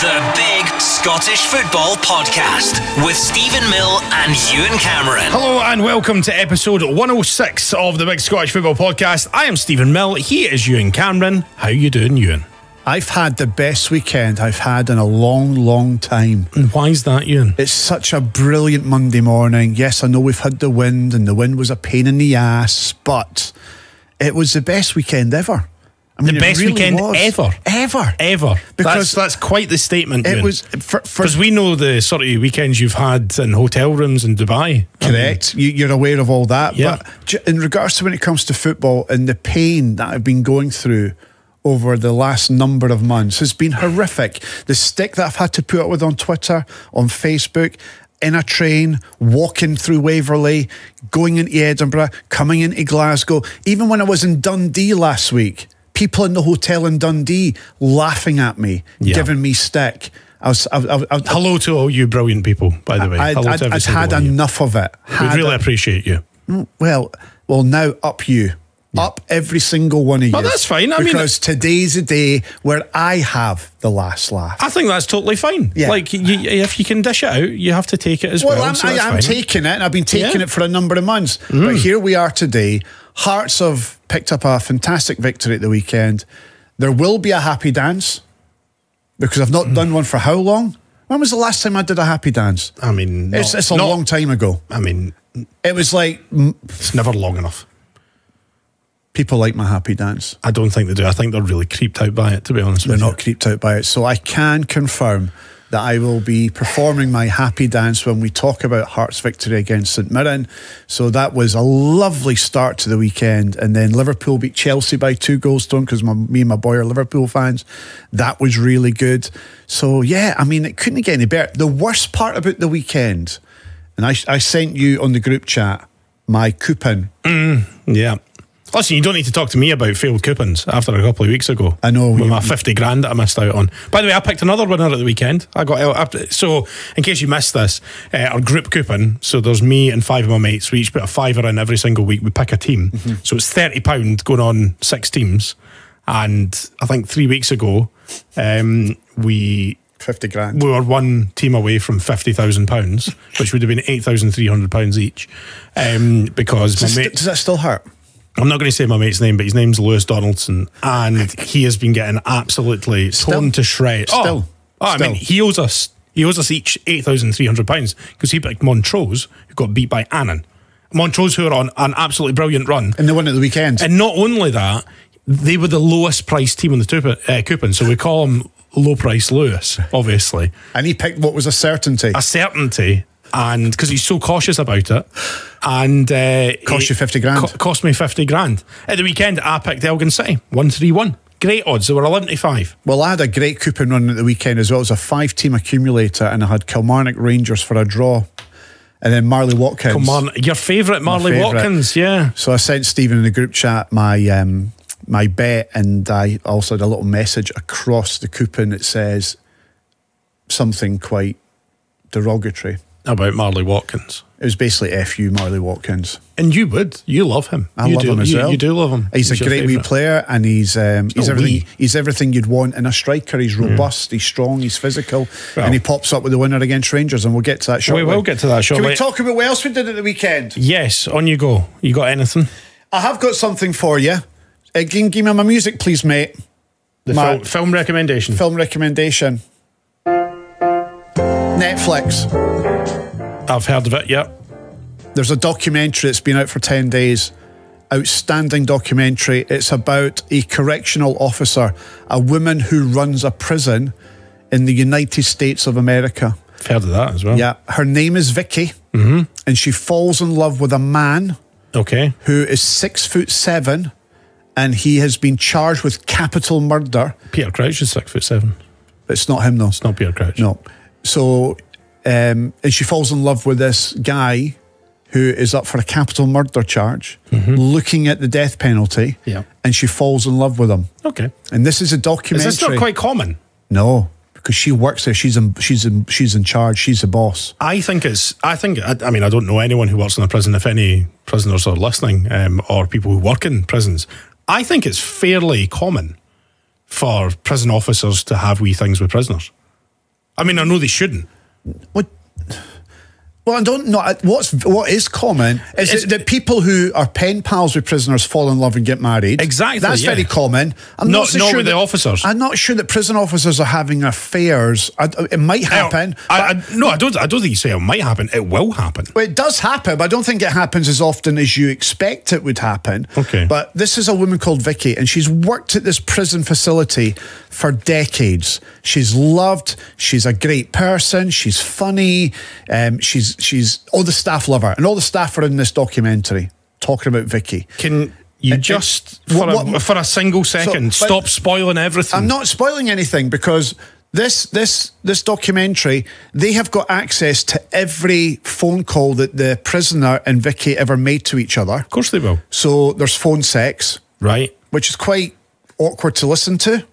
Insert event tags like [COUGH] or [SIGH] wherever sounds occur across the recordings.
The Big Scottish Football Podcast with Steven Mill and Ewen Cameron. Hello and welcome to episode 106 of the Big Scottish Football Podcast. I am Steven Mill. He is Ewen Cameron. How you doing, Ewen? I've had the best weekend I've had in a long, long time. And why is that, Ewen? It's such a brilliant Monday morning. Yes, I know we've had the wind, and the wind was a pain in the ass, but it was the best weekend ever. I The best really weekend was. ever. Ever. Ever. Because that's, that's quite the statement. It Ewen. was Because we know the sort of weekends you've had in hotel rooms in Dubai. Correct. You, you're aware of all that. Yeah. But in regards to when it comes to football and the pain that I've been going through over the last number of months has been horrific. The stick that I've had to put up with on Twitter, on Facebook, in a train, walking through Waverley, going into Edinburgh, coming into Glasgow. Even when I was in Dundee last week, people in the hotel in Dundee laughing at me, Yeah. giving me stick. I was, I, I, I, Hello to all you brilliant people, by the way. I'd, I'd had enough of it. We Had really a- appreciate you. well, well, now up you. Up every single one of you. Well, that's fine. I mean- because today's a day where I have the last laugh. I think that's totally fine. Yeah. Like, you, if you can dish it out, you have to take it as well. Well, I'm, so I, am taking it, and I've been taking Yeah. Mm. it for a number of months. But here we are today. Hearts have picked up a fantastic victory at the weekend. There will be a happy dance because I've not Mm. done one for how long? When was the last time I did a happy dance? I mean, it's, not- it's a not- long time ago. I mean, It was like it's never long enough. people like my happy dance. I don't think they do. I think they're really creeped out by it, to be honest They're not creeped out by it. So I can confirm that I will be performing my happy dance when we talk about Hearts' victory against St Mirren. So that was a lovely start to the weekend. And then Liverpool beat Chelsea by two goals to one because me and my boy are Liverpool fans. That was really good. So yeah, I mean, it couldn't get any better. The worst part about the weekend, and I, I sent you on the group chat my coupon. you. Yeah. Listen, you don't need to talk to me about failed coupons after a couple of weeks ago. I know, With we- my 50 grand that I missed out on. By the way, I picked another winner at the weekend. I got out. So, in case you missed this, uh, our group coupon, so there's me and five of my mates. We each put a fiver in every single week. We pick a team. Mm-hmm. So, it's £30 going on six teams. And I think three weeks ago, um, we 50 grand. we were one team away from fifty thousand pounds, which would have been eight thousand three hundred pounds each. Um, because Does, my it- mate, does that still hurt? I'm not going to say my mate's name, but his name's Lewis Donaldson, and he has been getting absolutely torn to shreds. Still. Oh, oh, I mean, he owes us he owes us each eight thousand three hundred pounds because he picked Montrose, who got beat by Annan. Montrose, who are on an absolutely brilliant run, And they won at the weekend. and not only that, they were the lowest priced team on the tupa- uh, coupon, so we call them low price Lewis, obviously and he picked what was a certainty. a certainty, and because he's so cautious about it, and uh, Cost you 50 grand. co- cost me fifty grand at the weekend. I picked Elgin City one three one. Great odds. They were eleven to five. Well, I had a great coupon run at the weekend as well. It was a five team accumulator, and I had Kilmarnock Rangers for a draw, and then Marley Watkins. Come on, your favourite Marley favourite. Watkins, yeah. So I sent Steven in the group chat my um, my bet, and I also had a little message across the coupon that says something quite derogatory. About Marley Watkins, It was basically "f you, Marley Watkins." and you would, you love him. I you love do, him as you, well. You do love him. He's, a your great wee player, and he's um, he's everything. wee. He's everything you'd want in a striker. He's robust, he's strong, he's physical, Well. and he pops up with the winner against Rangers. And we'll get to that shortly. We will get to that Can shortly. we talk about what else we did at the weekend? Yes, on you go. You got anything? I have got something for you. Uh, give, give me my music, please, mate. The My- film, film recommendation. Film recommendation. Netflix. I've heard of it. Yeah. There's a documentary that's been out for 10 days. Outstanding documentary. It's about a correctional officer, a woman who runs a prison in the United States of America. I've heard of that as well. Yeah, her name is Vicky, mm-hmm. and she falls in love with a man Okay. who is six foot seven, and he has been charged with capital murder. Peter Crouch is six foot seven. It's not him though. It's not Peter Crouch. No. So, um, and she falls in love with this guy who is up for a capital murder charge, looking at the death penalty. Mm-hmm. Yeah. And she falls in love with him. Okay. And this is a Is documentary. this not quite common? No, because she works there. She's in, she's in, she's in charge. She's the boss. I think it's. I think. I, I mean, I don't know anyone who works in a prison. If any prisoners are listening, um, or people who work in prisons, I think it's fairly common for prison officers to have wee things with prisoners. I mean, I know they shouldn't. What? Well, I don't know. What's what is common is It's- that people who are pen pals with prisoners fall in love and get married. Exactly, That's yeah. very common. I'm Not- not, so not sure with the officers. I'm not sure that prison officers are having affairs. I, it might happen. I, I, no, I don't. I don't think you say it might happen. It will happen. Well, it does happen, but I don't think it happens as often as you expect it would happen. Okay. But this is a woman called Vicky, and she's worked at this prison facility for decades. She's loved. She's a great person. She's funny. Um, she's she's all the staff love her, and all the staff are in this documentary talking about Vicky. Can you It- it- just for, what- a, what- for a single second but- stop spoiling everything? I'm not spoiling anything because this this this documentary they have got access to every phone call that the prisoner and Vicky ever made to each other. Of course they will. So there's phone sex, Right. which is quite awkward to listen to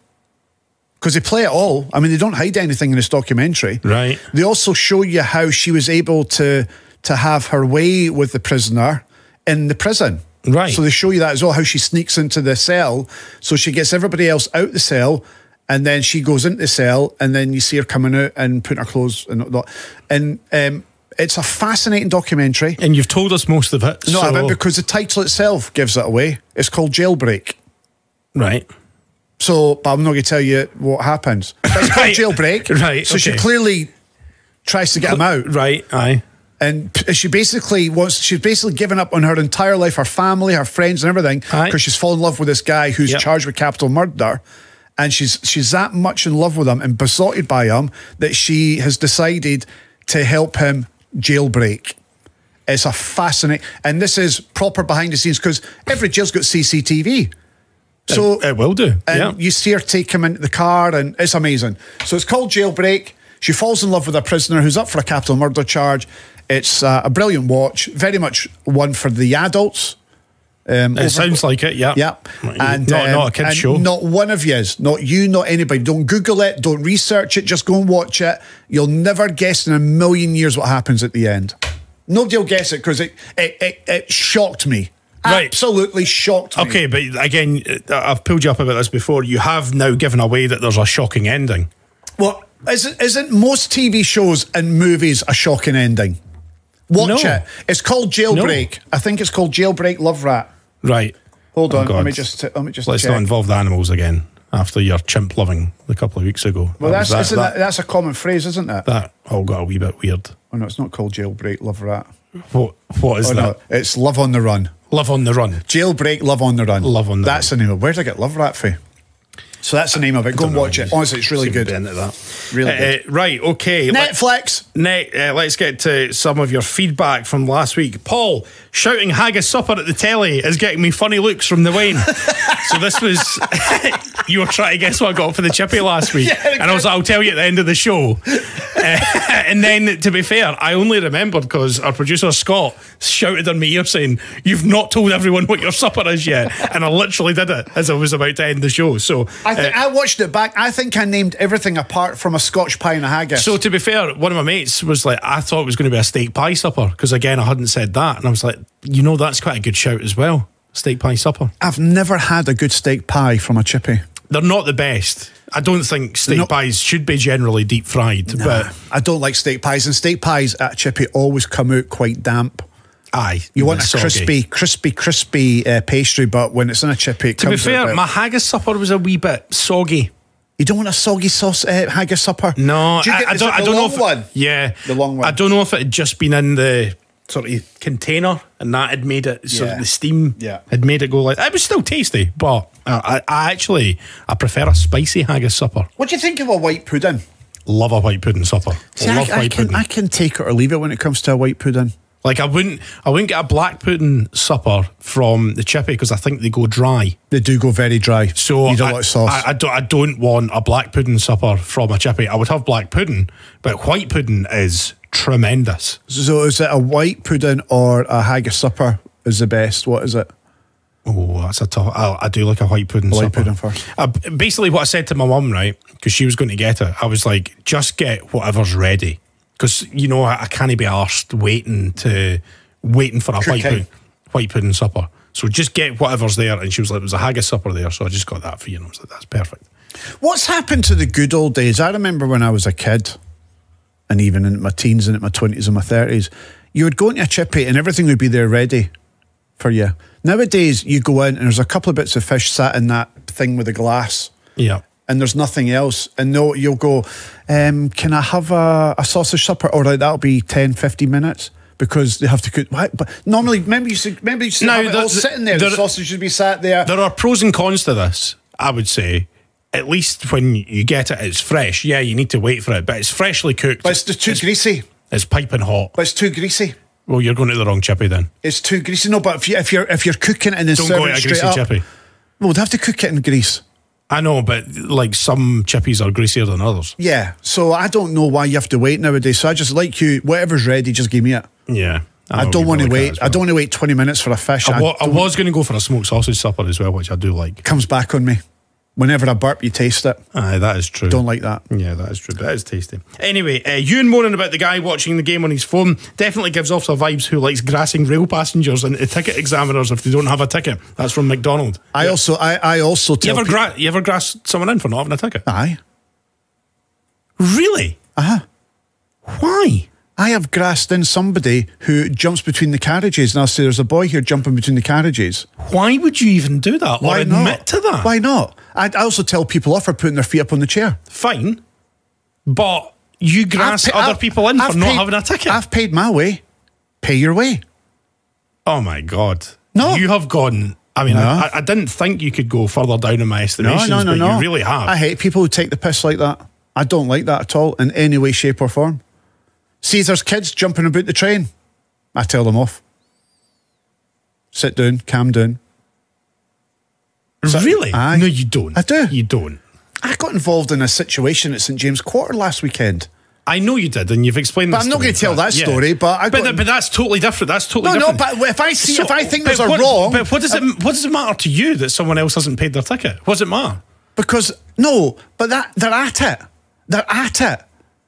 because they play it all. I mean, they don't hide anything in this documentary. Right. They also show you how she was able to to have her way with the prisoner in the prison. Right. So they show you that as well, how she sneaks into the cell. So she gets everybody else out the cell, and then she goes into the cell, and then you see her coming out and putting her clothes and whatnot. And um, it's a fascinating documentary. And you've told us most of it. No, so, I mean, because the title itself gives it away. It's called Jailbreak. right. So, but I'm not going to tell you what happens. [LAUGHS] But it's called Right. Jailbreak. Right, So she clearly tries to get him out. Right. Aye. And she basically wants, she's basically given up on her entire life, her family, her friends, and everything, because she's fallen in love with this guy who's Yep. charged with capital murder. And she's she's that much in love with him and besotted by him that she has decided to help him jailbreak. It's a fascinating, and this is proper behind the scenes because every jail's got CCTV. So it, it will do. and yeah. you see her take him into the car, and it's amazing. So it's called Jailbreak. She falls in love with a prisoner who's up for a capital murder charge. It's uh, a brilliant watch, very much one for the adults. Um, it over- sounds like it. Yeah. Yep. And not, um, not a kid's and show. Not one of yous, not you, not anybody. Don't Google it, don't research it, just go and watch it. You'll never guess in a million years what happens at the end. Nobody will guess it because it, it, it, it shocked me. Right. Absolutely shocked me. Okay, but again, uh, I've pulled you up about this before. You have now given away that there's a shocking ending. Well, isn't, isn't most TV shows and movies a shocking ending? Watch No. it. It's called Jailbreak. I think it's called Jailbreak Love Rat. Right. Hold Oh, on, let me just let me just Let's check. not involve the animals again after your chimp loving a couple of weeks ago. well, That that's isn't that, that's a common phrase, isn't it? that all got a wee bit weird. oh no, it's not called Jailbreak Love Rat. What What is Oh that? no, it's Love on the Run. Love on the run. Jailbreak Love on the Run. Love on the That's the name of it. Where did I get Love Rat for? So that's the name of it. Go and watch it. Honestly, it's really good. into that. Really Uh, good. uh, right. Okay. Let- Netflix. Ne- uh, let's get to some of your feedback from last week. Paul, shouting haggis supper at the telly is getting me funny looks from the Wayne. [LAUGHS] so this was, [LAUGHS] you were trying to guess what I got for the chippy last week. [LAUGHS] and I was like, I'll tell you at the end of the show. [LAUGHS] Uh, and then, to be fair, I only remembered because our producer Scott shouted in my ear saying, You've not told everyone what your supper is yet. And I literally did it as I was about to end the show. So, I think uh, I watched it back. I think I named everything apart from a Scotch pie and a haggis. So to be fair, one of my mates was like, I thought it was going to be a steak pie supper because again, I hadn't said that, and I was like, you know, that's quite a good shout as well. Steak pie supper. I've never had a good steak pie from a chippy. They're not the best. I don't think steak not- pies should be generally deep fried, but I don't like steak pies, and steak pies at chippy always come out quite damp. aye, You want a crispy, crispy, crispy uh, pastry, but when it's in a chippy, it To be fair, my haggis supper was a wee bit soggy. you don't want a soggy sauce uh, haggis supper. No, Do I, get- I is don't. I don't know if one. yeah, The long one. I don't know if it had just been in the sort of container and that had made it sort Yeah. of the steam Yeah. had made it go like it was still tasty, but I, I actually I prefer a spicy haggis supper. What do you think of a white pudding? Love a white pudding supper. See, I, Love I white can, pudding. I can take it or leave it when it comes to a white pudding. like I wouldn't I wouldn't get a black pudding supper from the chippy because I think they go dry. They do go very dry. So you don't I, like sauce. I, I don't. I don't want a black pudding supper from a chippy. I would have black pudding, but white pudding is tremendous. so is it a white pudding or a haggis supper is the best? What is it? Oh, that's a tough. I, I do like a white pudding. White supper. pudding first. Uh, basically, what I said to my mum, right, because she was going to get it, I was like, just get whatever's ready, because you know I, I can't be arsed waiting to waiting for a white pudding, white pudding supper. So just get whatever's there. And she was like, "There's a haggis supper there," so I just got that for you. And I was like, "That's perfect." What's happened to the good old days? I remember when I was a kid. And even in my teens and in my twenties and my thirties, you would go into a chippy and everything would be there ready for you. Nowadays, you go in and there's a couple of bits of fish sat in that thing with the glass Yeah. and there's nothing else. And no, you'll go, um, can I have a, a sausage supper? All right, that'll be 10, 15 minutes because they have to cook. Why? But normally, remember you said, remember you said, No, have it the- all sitting there. there- the sausage should be sat there. There are pros and cons to this, I would say. At least when you get it, it's fresh. Yeah, you need to wait for it, but it's freshly cooked. but it's too greasy. It's piping hot. But it's too greasy. Well, you're going to the wrong chippy then. It's too greasy. No, but if you if you're if you're cooking it and then Don't go to a greasy up, chippy. well, they have to cook it in grease. I know, but like some chippies are greasier than others. Yeah. So I don't know why you have to wait nowadays. So I just like you, whatever's ready, just give me it. Yeah. I, know don't want to wait. as I don't want to wait twenty minutes for a fish. I, I wa- I was going to go for a smoked sausage supper as well, which I do like. comes back on me. Whenever I burp, you taste it. Aye, that is true. Don't like that. Yeah, that is true. That is tasty. Anyway, uh, Ewan moaning about the guy watching the game on his phone definitely gives off the vibes who likes grassing rail passengers and the ticket examiners if they don't have a ticket. That's from McDonald. I also, I, I also You ever, gra- you ever grass someone in for not having a ticket? Aye. Really? Uh huh. Why? I have grassed in somebody who jumps between the carriages, and I'll say, "There's a boy here jumping between the carriages." Why would you even do that or Why admit not? to that? Why not? I, I also tell people off for putting their feet up on the chair. Fine, but you grass other I've- people in I've for not paid- having a ticket. I've paid my way. Pay your way. oh my god! No. you have gone. I mean, No. I, I didn't think you could go further down in my No, no, no, but no. you really have. I hate people who take the piss like that. I don't like that at all in any way, shape, or form. See, there's kids jumping about the train. I tell them off. Sit down, calm down. So- really? Aye. No, you don't. I do. You don't. I got involved in a situation at St James Quarter last weekend. I know you did, and you've explained. But I'm not gonna tell that yeah. story, but I but, got- but that's totally different. That's totally No, no, but if I see, if I think there's a wrong, But what does uh, it? What does it matter to you that someone else hasn't paid their ticket? What does it matter? because no, but that they're at it. They're at it.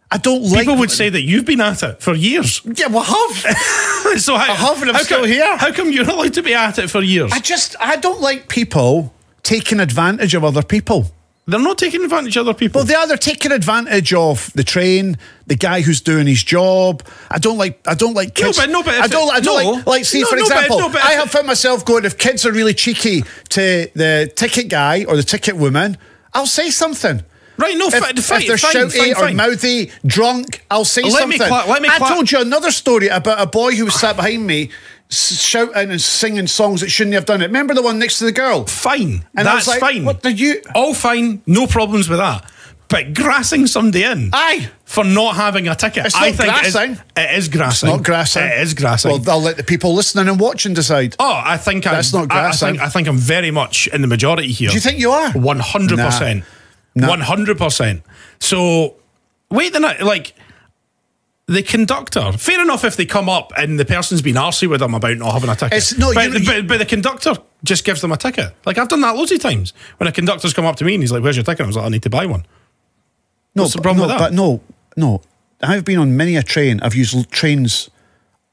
I don't like. People would say that you've been at it for years. yeah, well, have. so how, I have, [LAUGHS] and I'm still come, here. How come you're allowed to be at it for years? I just, I don't like people taking advantage of other people. They're not taking advantage of other people. Well, they are. They're taking advantage of the train, the guy who's doing his job. I don't like. I don't like No, kids. but- no, but I don't. it- I don't no. like. Like, see, No, for no, example, no, but I have found myself going. If kids are really cheeky to the ticket guy or the ticket woman, I'll say something. Right, no, if, fi- if they're fine, shouty fine, or fine. mouthy, drunk, I'll say Let me something. cla- let me I told you another story about a boy who sat behind me, shouting and singing songs that shouldn't have done it. Remember the one next to the girl? fine. And I That's was like, fine. what did you- All fine. No problems with that. But grassing somebody in Aye. for not having a ticket, It's I not think it is- grassing. it is grassing. Not grassing. It is grassing. Well, I'll let the people listening and watching decide. Oh, I think That's I'm, not I- I, think I think I'm very much in the majority here. Do you think you are? One hundred percent. Nah. One hundred percent. So wait the night like the conductor. Fair enough if they come up and the person's been arsy with them about not having a ticket. It's- no, but, you- but, but the conductor just gives them a ticket. Like I've done that loads of times. When a conductor's come up to me and he's like, "Where's your ticket?" I was like, "I need to buy one." No, What's the problem no, with that? But no, no. I've been on many a train. I've used trains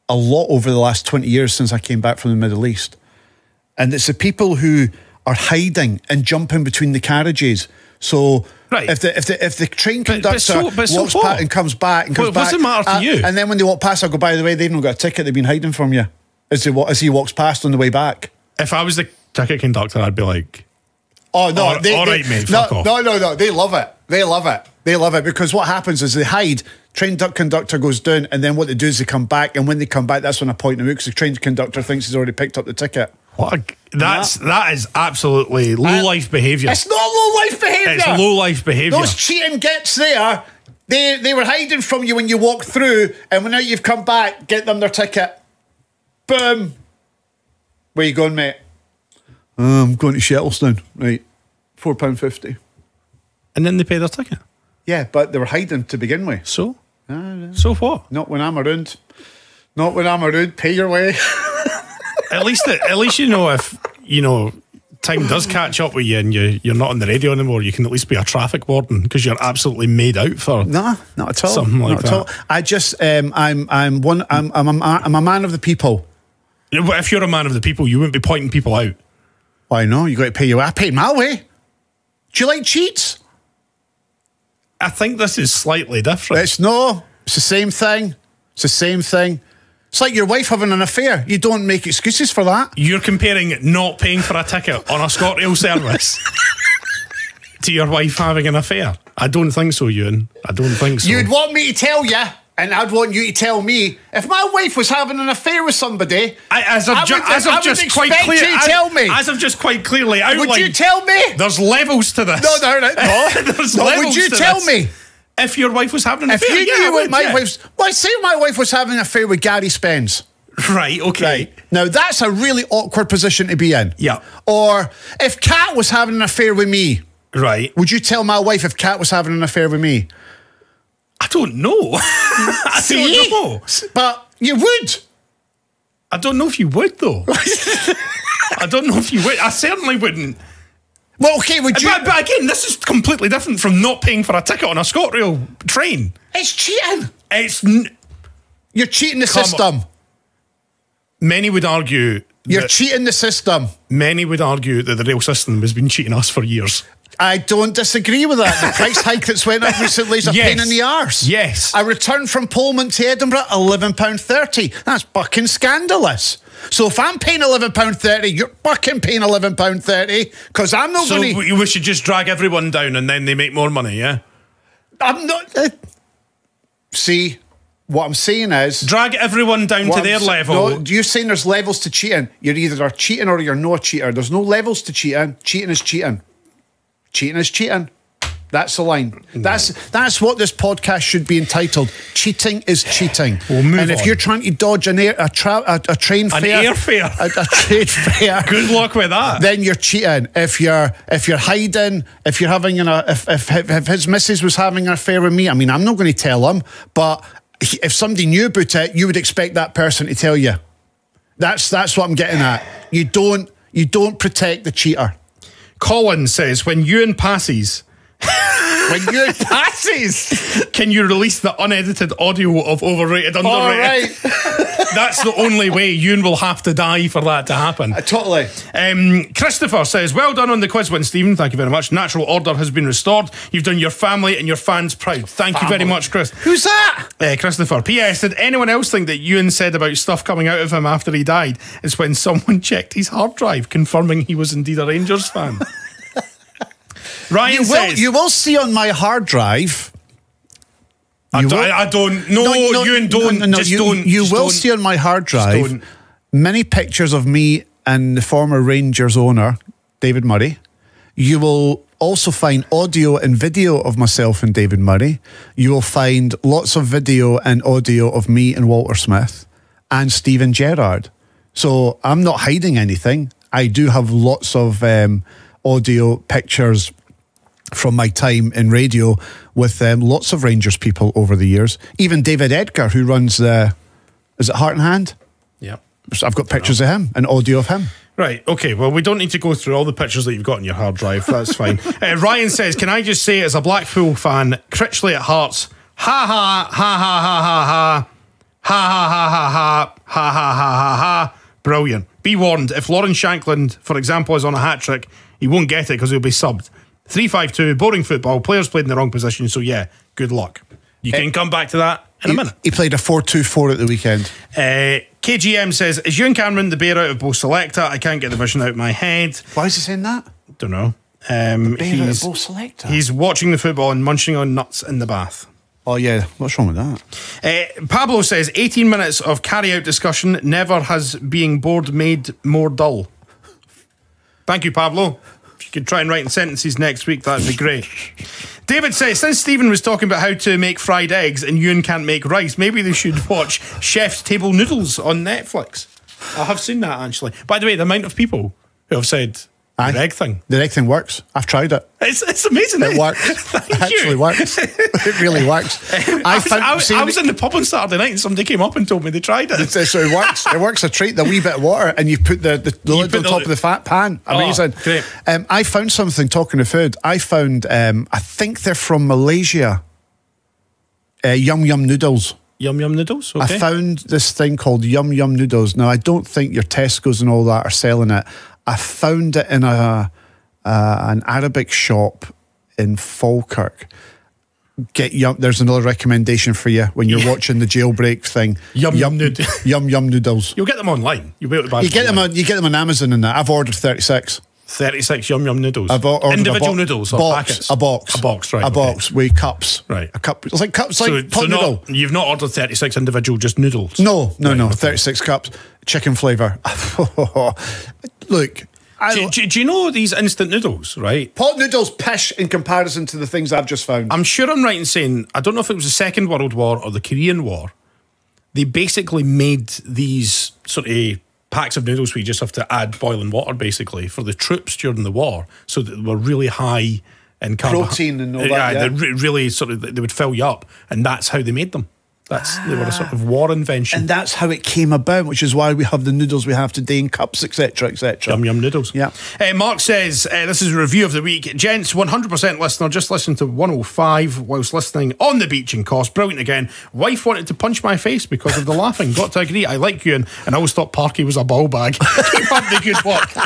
a lot over the last 20 years since I came back from the Middle East. And it's the people who are hiding and jumping between the carriages. So Right. if the if the if the train But- conductor but so- but so walks past and comes back and comes What- what's the matter to uh, you? And then when they walk past, I go. By the way, they've not got a ticket. They've been hiding from you. As he as he walks past on the way back. If I was the ticket conductor, I'd be like, Oh no! All- all right, mate, No, fuck off. no, no, no. They love it. They love it. They love it because what happens is they hide. Train conductor goes down, and then what they do is they come back, and when they come back, that's when I point them out because the train conductor thinks he's already picked up the ticket. "What? A, that's that is absolutely uh, low life behaviour. It's not low life behaviour. It's low life behaviour. Those cheating gets there. They they were hiding from you when you walked through, and when now you've come back, get them their ticket. Boom. Where you going, mate? I'm going to Shettleston. Right, four pound fifty. and then they pay their ticket. Yeah, but they were hiding to begin with. So, ah, so what? Not when I'm around. Not when I'm around. Pay your way. [LAUGHS] At least, at least you know if you know time does catch up with you and you you're not on the radio anymore. You can at least be a traffic warden because you're absolutely made out for. no, not at all. Something like not at all. that. I just, um, I'm, I'm one. I'm, I'm, a, I'm a man of the people. But If you're a man of the people, you wouldn't be pointing people out. Why no? You got to pay your way. I paid my way. Do you like cheats? I think this is slightly different. It's no. It's the same thing. It's the same thing. It's like your wife having an affair. You don't make excuses for that. You're comparing not paying for a ticket on a ScotRail service to your wife having an affair. I don't think so, Ewen. I don't think so. You'd want me to tell you, and I'd want you to tell me if my wife was having an affair with somebody. I, as I've, ju- as I've just quite expect clear, you as- tell me. As I've just quite clearly outlined. would you tell me? There's levels to this. No, no, no, no. [LAUGHS] There's No, would you to tell this. me? If your wife was having an If affair, you yeah, what my yeah. wife's, well, say my wife was having an affair with Gary Spence. Right, okay. Now that's a really awkward position to be in. Yeah. Or if Kat was having an affair with me, Right. would you tell my wife if Kat was having an affair with me? I don't know. [LAUGHS] I See? don't know. But you would. I don't know if you would, though. [LAUGHS] I don't know if you would. I certainly wouldn't. Well, okay, would you? But, but again, this is completely different from not paying for a ticket on a ScotRail train. it's cheating. It's n- You're cheating the Come on. system. many would argue. You're cheating the system. many would argue that the rail system has been cheating us for years. I don't disagree with that. The [LAUGHS] price hike that's went up recently is a Yes. pain in the arse. Yes. A return from Polmont to Edinburgh, £11.30. That's fucking scandalous. So if I'm paying £11.30, you're fucking paying £11.30 because I'm not So going to. we should just drag everyone down and then they make more money, yeah? I'm not. Uh, see, what I'm saying is. Drag everyone down to I'm their level. No, you're saying there's levels to cheating. You're either are cheating or you're not a cheater. There's no levels to cheating. Cheating is cheating. Cheating is cheating. That's the line. That's that's what this podcast should be entitled. Cheating is cheating. We'll move and if on. you're trying to dodge an air, a, tra- a, a train An fare, airfare. a, a trade [LAUGHS] fare, Good luck with that. then you're cheating. If you're if you're hiding, if you're having an a, if, if if his missus was having an affair with me, I mean, I'm not going to tell him, but if somebody knew about it, you would expect that person to tell you. That's that's what I'm getting at. You don't you don't protect the cheater. Colin says, when Ewen passes, When you passes, can you release the unedited audio of overrated, underrated? all right, [LAUGHS] That's the only way Ewen will have to die for that to happen. totally. Um, Christopher says, Well done on the quiz win, Steven. Thank you very much. Natural order has been restored. You've done your family and your fans proud. Thank you very much, Chris. Who's that? Uh, Christopher. P.S. Did anyone else think that Ewen said about stuff coming out of him after he died is when someone [LAUGHS] checked his hard drive, confirming he was indeed a Rangers fan? [LAUGHS] Ryan You will you will see on my hard drive. I, don't, will- I, I don't. No, Ewen, don't. No, no, just you, don't. You just will don't. see on my hard drive many pictures of me and the former Rangers owner, David Murray. You will also find audio and video of myself and David Murray. You will find lots of video and audio of me and Walter Smith and Steven Gerrard. So I'm not hiding anything. I do have lots of um, audio pictures from my time in radio with um, lots of Rangers people over the years. Even David Edgar, who runs the, is it Heart and Hand? Yeah. So I've got pictures of him and audio of him. Right. Okay. Well, we don't need to go through all the pictures that you've got on your hard drive. That's fine. uh, Ryan says, "Can I just say, as a Blackpool fan, Critchley at Hearts, ha ha ha ha ha ha ha ha ha ha ha ha ha ha ha ha ha. Brilliant. Be warned, if Lawrence Shankland, for example, is on a hat trick, he won't get it because he'll be subbed. Three five two, boring football. Players played in the wrong position. So yeah, good luck. You can come back to that in a minute. he played a 4 2 4 at the weekend. Uh, KGM says, "Is Ewen Cameron the bear out of both selector? I can't get the vision out of my head." Why is he saying that? Don't know. Um, bear out of he's, both selector? he's watching the football and munching on nuts in the bath. Oh, yeah. What's wrong with that? Uh, Pablo says 18 minutes of carry out discussion never has being bored made more dull. Thank you, Pablo. Could try and write in sentences next week, that'd be great. David says, since Steven was talking about how to make fried eggs and Ewen can't make rice, maybe they should watch Chef's Table Noodles on Netflix. I have seen that actually. By the way, the amount of people who have said The egg thing. The egg thing works. I've tried it. It's, it's amazing. It works. [LAUGHS] Thank it actually you. works. it really [LAUGHS] works. I, was, I, was, see, I was in the pub on Saturday night and somebody came up and told me they tried it. So it works. It works a treat. The wee bit of water, and you put the, the, the lid on top of the fat pan. Oh, Amazing. great. Um, I found something talking of food. I found. Um, I think they're from Malaysia. Uh, yum yum noodles. Yum yum noodles. Okay. I found this thing called Yum Yum Noodles. Now I don't think your Tesco's and all that are selling it. I found it in a uh, an Arabic shop in Falkirk. get yum. There's another recommendation for you when you're watching the jailbreak thing. Yum yum nood- [LAUGHS] yum yum noodles. You'll get them online. You'll be able to buy You them get them on you get them on Amazon and that. I've ordered 36. 36 yum yum noodles. I've ordered Individual a noodles or box, packets? A box. A box, right. A okay. box with cups. Right. A cup. It's like cups, like So, pot so noodle. not, you've not ordered 36 individual, just noodles? No, no, Right, no. okay. 36 cups, chicken flavour. [LAUGHS] [LAUGHS] Look, I, Do, do, do you know these instant noodles, right? pot noodles pish in comparison to the things I've just found. I'm sure I'm right in saying, I don't know if it was the Second World War or the Korean War. They basically made these sort of packs of noodles where you just have to add boiling water basically for the troops during the war. So that they were really high in Protein and all that, Yeah, yeah. they really sort of, they would fill you up. And that's how they made them. That's They were a sort of war invention. and that's how it came about, which is why we have the noodles we have today in cups, etc., etc. Yum yum noodles. Yeah. Uh, Mark says uh, this is a review of the week. Gents, 100% listener, just listened to 105 whilst listening on the beach in Cos. Brilliant again. Wife wanted to punch my face because of the laughing. Got to agree. I like you, and, and I always thought Parky was a ball bag. [LAUGHS] Keep up the good work. um,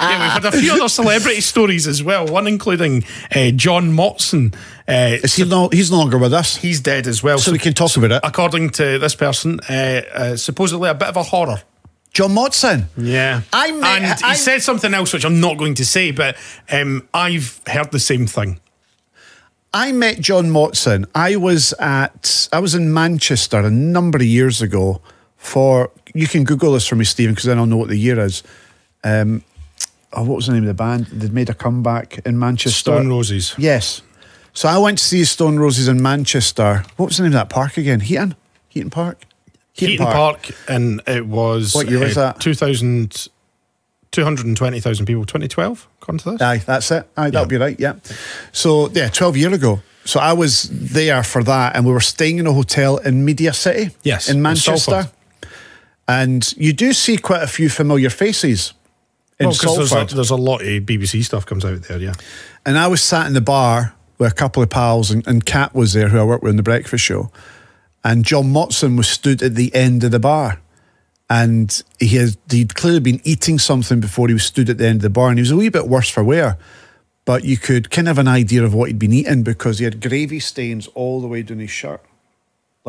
yeah, we've had a few other celebrity stories as well, one including uh, John Motson. Uh, Is he no? He's no longer with us, he's dead as well. so we can talk about it. According to this person, uh, uh, supposedly a bit of a horror. John Motson. Yeah. I met- and he I- said something else which I'm not going to say, but um, I've heard the same thing. I met John Motson. I was at I was in Manchester a number of years ago for you can Google this for me, Steven, because then I'll know what the year is. Um, oh, what was the name of the band? They'd made a comeback in Manchester. Stone Roses. Yes. So I went to see Stone Roses in Manchester. What was the name of that park again? Heaton? Heaton Park? Heaton Park. and it was What year was uh, that? 2,000 220,000 people, 2012, according to this. Aye, that's it. Aye, that'll Yeah. be right. Yeah. So yeah, twelve year ago. So I was there for that, and we were staying in a hotel in Media City. Yes, in in Manchester. Salford. And you do see quite a few familiar faces in Well, 'cause there's, a, there's a lot of BBC stuff comes out there, yeah. And I was sat in the bar with a couple of pals, and, and Kat was there, who I worked with on the breakfast show. And John Motson was stood at the end of the bar. And he had, he'd clearly been eating something before he was stood at the end of the bar. And he was a wee bit worse for wear. But you could kind of have an idea of what he'd been eating because he had gravy stains all the way down his shirt.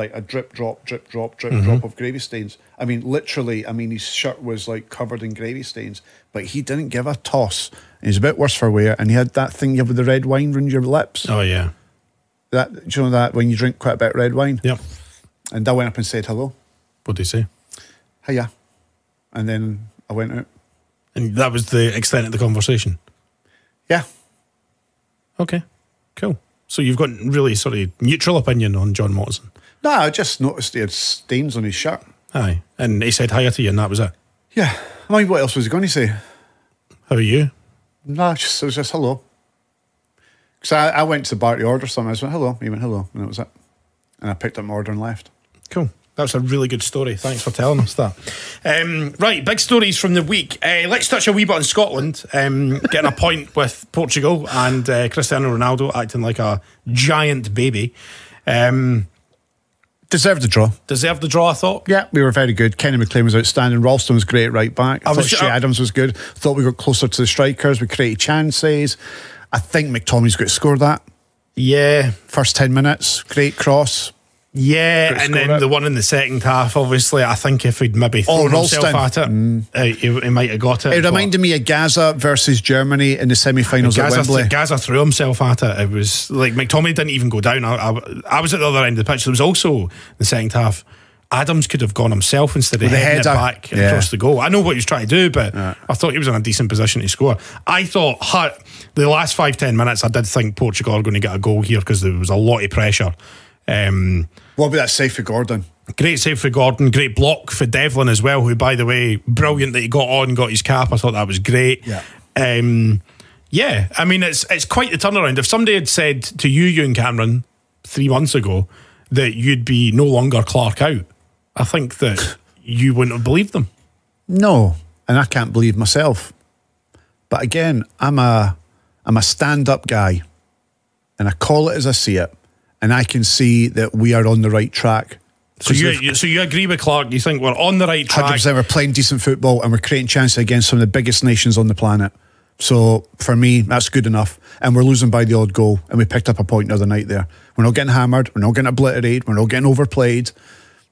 Like a drip, drop, drip, drop, drip, mm-hmm. drop of gravy stains. I mean, literally, I mean, his shirt was like covered in gravy stains, but he didn't give a toss. And he's a bit worse for wear. And he had that thing you have with the red wine around your lips. Oh, yeah. That, do you know that when you drink quite a bit of red wine? Yep. And I went up and said hello. What did he say? Hiya. And then I went out. And that was the extent of the conversation. Yeah. Okay, cool. So you've got really sort of neutral opinion on John Motson. No, I just noticed he had stains on his shirt. Aye. And he said hi to you, and that was it. Yeah. I mean, what else was he going to say? How are you? No, just, it was just hello. Because I, I went to the bar to order something. I just went hello. He went hello. And that was it. And I picked up my order and left. Cool. That's a really good story. Thanks for telling us that. Um, right, big stories from the week. Uh, let's touch a wee bit on Scotland. Um, getting a point [LAUGHS] with Portugal and uh, Cristiano Ronaldo acting like a giant baby. Um, Deserved the draw. deserved the draw, I thought. Yeah, we were very good. Kenny McLean was outstanding. Ralston was great right back. I, I thought Che Adams was good. Thought we got closer to the strikers. We created chances. I think McTominay's got to score that. Yeah, First 10 minutes, great cross. Yeah, Could've and then it. the one in the second half. Obviously, I think if he'd maybe Oh, thrown himself at it, uh, he, he might have got it. It reminded me of Gazza versus Germany in the semi finals at Gazza, Wembley. Gazza threw himself at it. It was like McTominay didn't even go down. I, I, I was at the other end of the pitch. There was also the second half. Adams could have gone himself instead of With the heading it back Yeah. across the goal. I know what he was trying to do, but I thought he was in a decent position to score. I thought ha- the last five ten minutes, I did think Portugal are going to get a goal here because there was a lot of pressure. Um, What about that save for Gordon? Great save for Gordon. Great block for Devlin as well, who, by the way, brilliant that he got on, got his cap. I thought that was great. Yeah. Um, yeah, I mean, it's it's quite the turnaround. If somebody had said to you, Ewen Cameron, three months ago, that you'd be no longer Clarke out, I think that [LAUGHS] you wouldn't have believed them. No, and I can't believe myself. But again, I'm a I'm a stand up guy, and I call it as I see it, and I can see that we are on the right track. So you, you so you agree with Clarke? You think we're on the right track? Hundred track? percent, we're playing decent football and we're creating chances against some of the biggest nations on the planet. So for me, that's good enough. And we're losing by the odd goal, and we picked up a point the other night there. We're not getting hammered. We're not getting obliterated. We're not getting overplayed.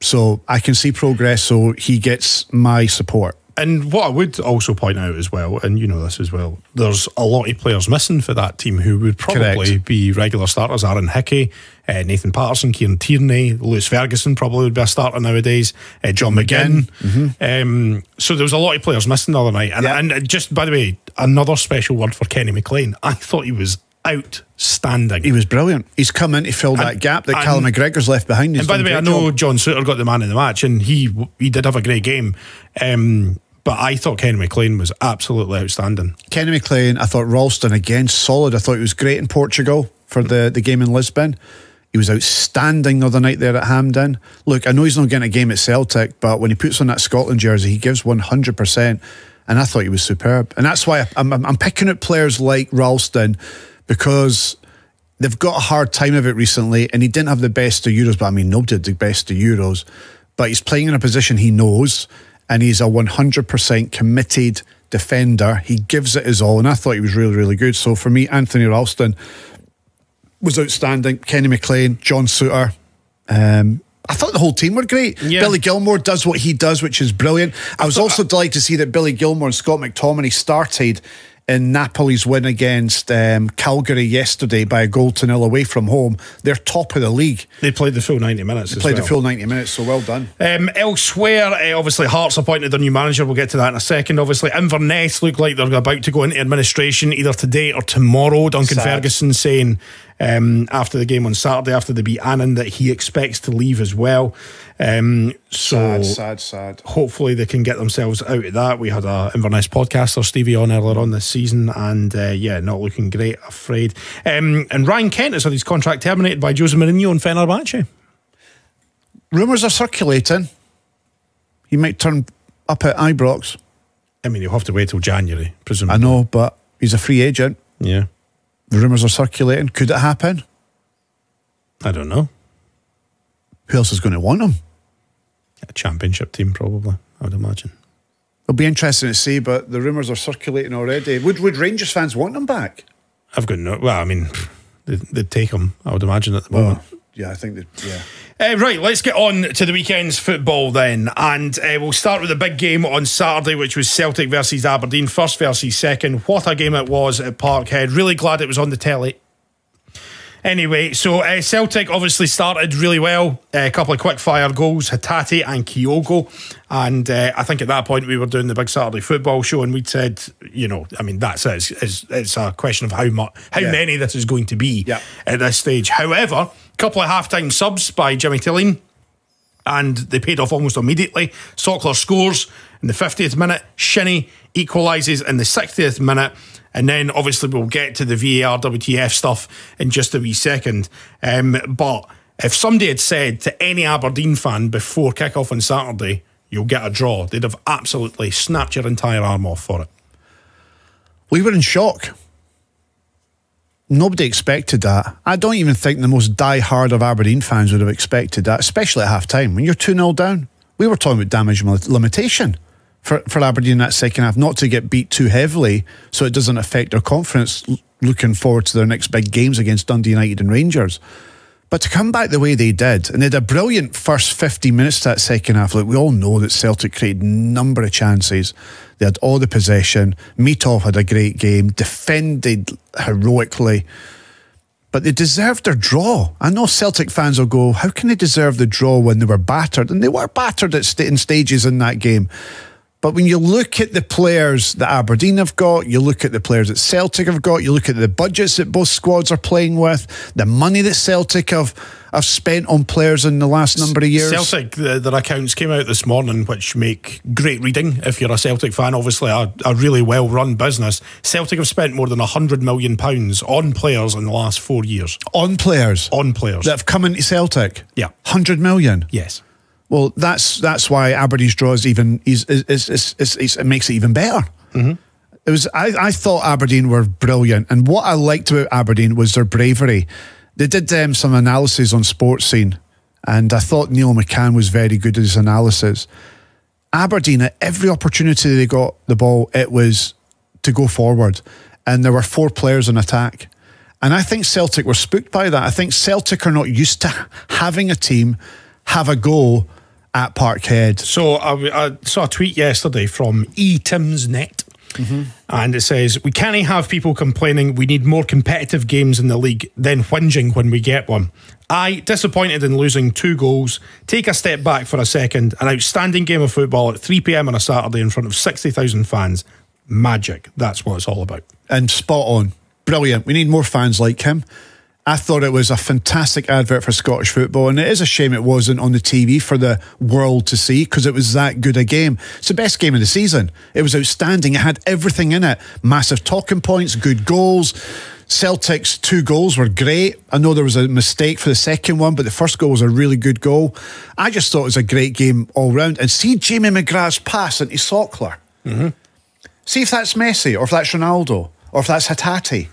So I can see progress. So he gets my support. And what I would also point out as well, and you know this as well, there's a lot of players missing for that team who would probably Correct. be regular starters. Aaron Hickey, uh, Nathan Patterson, Kieran Tierney, Lewis Ferguson probably would be a starter nowadays. Uh, John McGinn. Um, so there was a lot of players missing the other night. And, Yeah. and just by the way, another special word for Kenny McLean. I thought he was outstanding. He was brilliant. He's come in to fill that gap that and- Callum McGregor's left behind. He's And by the way, I know job. John Souttar got the man in the match, and he he did have a great game. Um, but I thought Kenny McLean was absolutely outstanding. Kenny McLean, I thought Ralston again solid. I thought he was great in Portugal for the, the game in Lisbon. He was outstanding the other night there at Hampden. Look, I know he's not getting a game at Celtic, but when he puts on that Scotland jersey, he gives 100%. And I thought he was superb. And that's why I'm, I'm, I'm picking at players like Ralston because they've got a hard time of it recently. And he didn't have the best of Euros, but I mean, nobody had the best of Euros. But he's playing in a position he knows and he's a 100% committed defender. He gives it his all, and I thought he was really, really good. So for me, Anthony Ralston was outstanding. Kenny McLean, John Souttar. Um, I thought the whole team were great. Yeah. Billy Gilmour does what he does, which is brilliant. I was also delighted to see that Billy Gilmour and Scott McTominay started in Napoli's win against um, Cagliari yesterday by a goal to nil away from home. They're top of the league. They played the full 90 minutes. as Played well. the full 90 minutes, so well done. Um, elsewhere, uh, obviously, Hearts appointed their new manager. We'll get to that in a second. Obviously, Inverness look like they're about to go into administration either today or tomorrow. Duncan Sad. Ferguson saying um, after the game on Saturday, after they beat Annan, that he expects to leave as well. Um, so Sad, sad, sad. hopefully they can get themselves out of that. We had a Inverness podcaster Stevie on earlier on this season, and uh, yeah, not looking great. Afraid. Um, and Ryan Kent has had his contract terminated by Jose Mourinho and Fenerbahce. Rumours are circulating. He might turn up at Ibrox. I mean, you'll have to wait till January, presumably. I know, but he's a free agent. Yeah, The rumours are circulating. Could it happen? I don't know. Who else is going to want him? A championship team, probably. I would imagine. It'll be interesting to see, but the rumours are circulating already. Would would Rangers fans want him back? I've got no. Well, I mean, they'd, they'd take him. I would imagine at the moment. yeah, I think that. Yeah, Uh, right, let's get on to the weekend's football then. And uh, we'll start with the big game on Saturday, which was Celtic versus Aberdeen, first versus second. What a game it was at Parkhead. Really glad it was on the telly. Anyway, so uh, Celtic obviously started really well. Uh, a couple of quick fire goals, Hatate and Kyogo. And uh, I think at that point we were doing the big Saturday football show and we'd said, you know, I mean, that's it. It's, it's, a question of how much, how Yeah. many this is going to be Yeah. at this stage. However, a couple of halftime subs by Jimmy Thelin and they paid off almost immediately. Sokler scores in the 50th minute, Shinnie equalises in the 60th minute, and then obviously we'll get to the VAR WTF stuff in just a wee second. Um, but if somebody had said to any Aberdeen fan before kick-off on Saturday, you'll get a draw, they'd have absolutely snapped your entire arm off for it. we were in shock. Nobody expected that. I don't even think the most die-hard of Aberdeen fans would have expected that, especially at half time. When you're 2 0 down, we were talking about damage limitation for, for Aberdeen in that second half, not to get beat too heavily so it doesn't affect their confidence looking forward to their next big games against Dundee United and Rangers. But to come back the way they did, and they had a brilliant first 50 minutes to that second half. Like we all know that Celtic created a number of chances. They had all the possession. Mitov had a great game, defended heroically. But they deserved their draw. I know Celtic fans will go, how can they deserve the draw when they were battered? And they were battered at st- in stages in that game. But when you look at the players that Aberdeen have got, you look at the players that Celtic have got, you look at the budgets that both squads are playing with, the money that Celtic have, have spent on players in the last number of years. Celtic, the, their accounts came out this morning, which make great reading if you're a Celtic fan. Obviously, a, a really well run business. Celtic have spent more than £100 million pounds on players in the last four years. on players On players. that have come into Celtic. Yeah. 100 million. yes. Well, that's that's why Aberdeen's draw is even is is, is, is, it makes it even better. It was I, I thought Aberdeen were brilliant, and what I liked about Aberdeen was their bravery. They did um, some analysis on Sportscene, and I thought Neil McCann was very good at his analysis. Aberdeen, at every opportunity they got the ball, it was to go forward, and there were four players in attack. And I think Celtic were spooked by that. I think Celtic are not used to [LAUGHS] having a team have a go at Parkhead. So I, I saw a tweet yesterday from E Tim's Net. Mm-hmm. And it says, We can't have people complaining we need more competitive games in the league than whinging when we get one. I, disappointed in losing two goals, take a step back for a second. An outstanding game of football at 3 pm on a Saturday in front of 60,000 fans. Magic. That's what it's all about. And spot on. Brilliant. We need more fans like him. I thought it was a fantastic advert for Scottish football, and it is a shame it wasn't on the TV for the world to see because it was that good a game. It's the best game of the season. It was outstanding. It had everything in it massive talking points, good goals. Celtic's two goals were great. I know there was a mistake for the second one, but the first goal was a really good goal. I just thought it was a great game all round. And see Jamie McGrath's pass into Sokler. Mm-hmm. See if that's Messi or if that's Ronaldo or if that's Hatate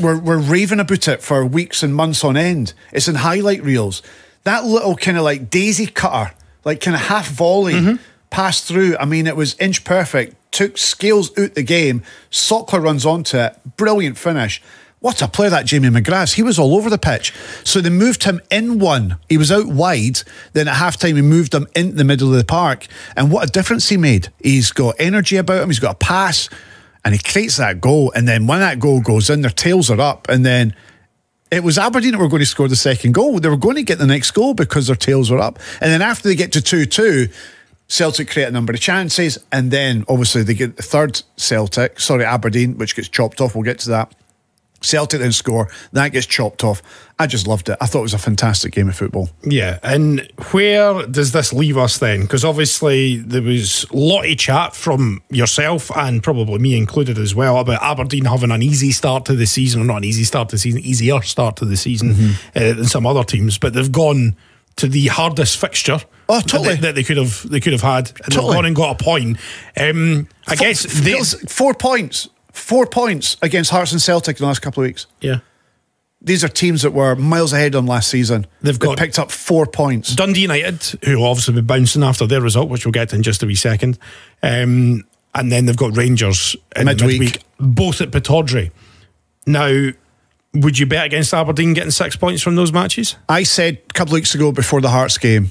we're, we're raving about it for weeks and months on end. It's in highlight reels. That little kind of like daisy cutter, like kind of half volley mm-hmm. passed through. I mean, it was inch perfect, took Scales out the game. Sokler runs onto it. Brilliant finish. What a player that Jamie McGrath. He was all over the pitch. So they moved him in one. He was out wide. Then at halftime, he moved him into the middle of the park. And what a difference he made. He's got energy about him. He's got a pass and he creates that goal. And then when that goal goes in, their tails are up. And then it was Aberdeen that were going to score the second goal. They were going to get the next goal because their tails were up. And then after they get to 2 2, Celtic create a number of chances. And then obviously they get the third Celtic, sorry, Aberdeen, which gets chopped off. We'll get to that. Celtic then score, that gets chopped off. I just loved it. I thought it was a fantastic game of football. Yeah, and where does this leave us then? Because obviously there was a lot of chat from yourself and probably me included as well about Aberdeen having an easy start to the season, or not an easy start to the season, easier start to the season mm-hmm. uh, than some other teams, but they've gone to the hardest fixture. Oh, totally. That they, that they could have they could have had, and totally. they've gone and got a point. Um, I four, guess they, four points Four points against Hearts and Celtic in the last couple of weeks. Yeah. These are teams that were miles ahead on last season. They've got picked up four points. Dundee United, who will obviously be bouncing after their result, which we'll get to in just a wee second. Um, and then they've got Rangers in midweek. midweek, both at Pittodrie. Now, would you bet against Aberdeen getting six points from those matches? I said a couple of weeks ago before the Hearts game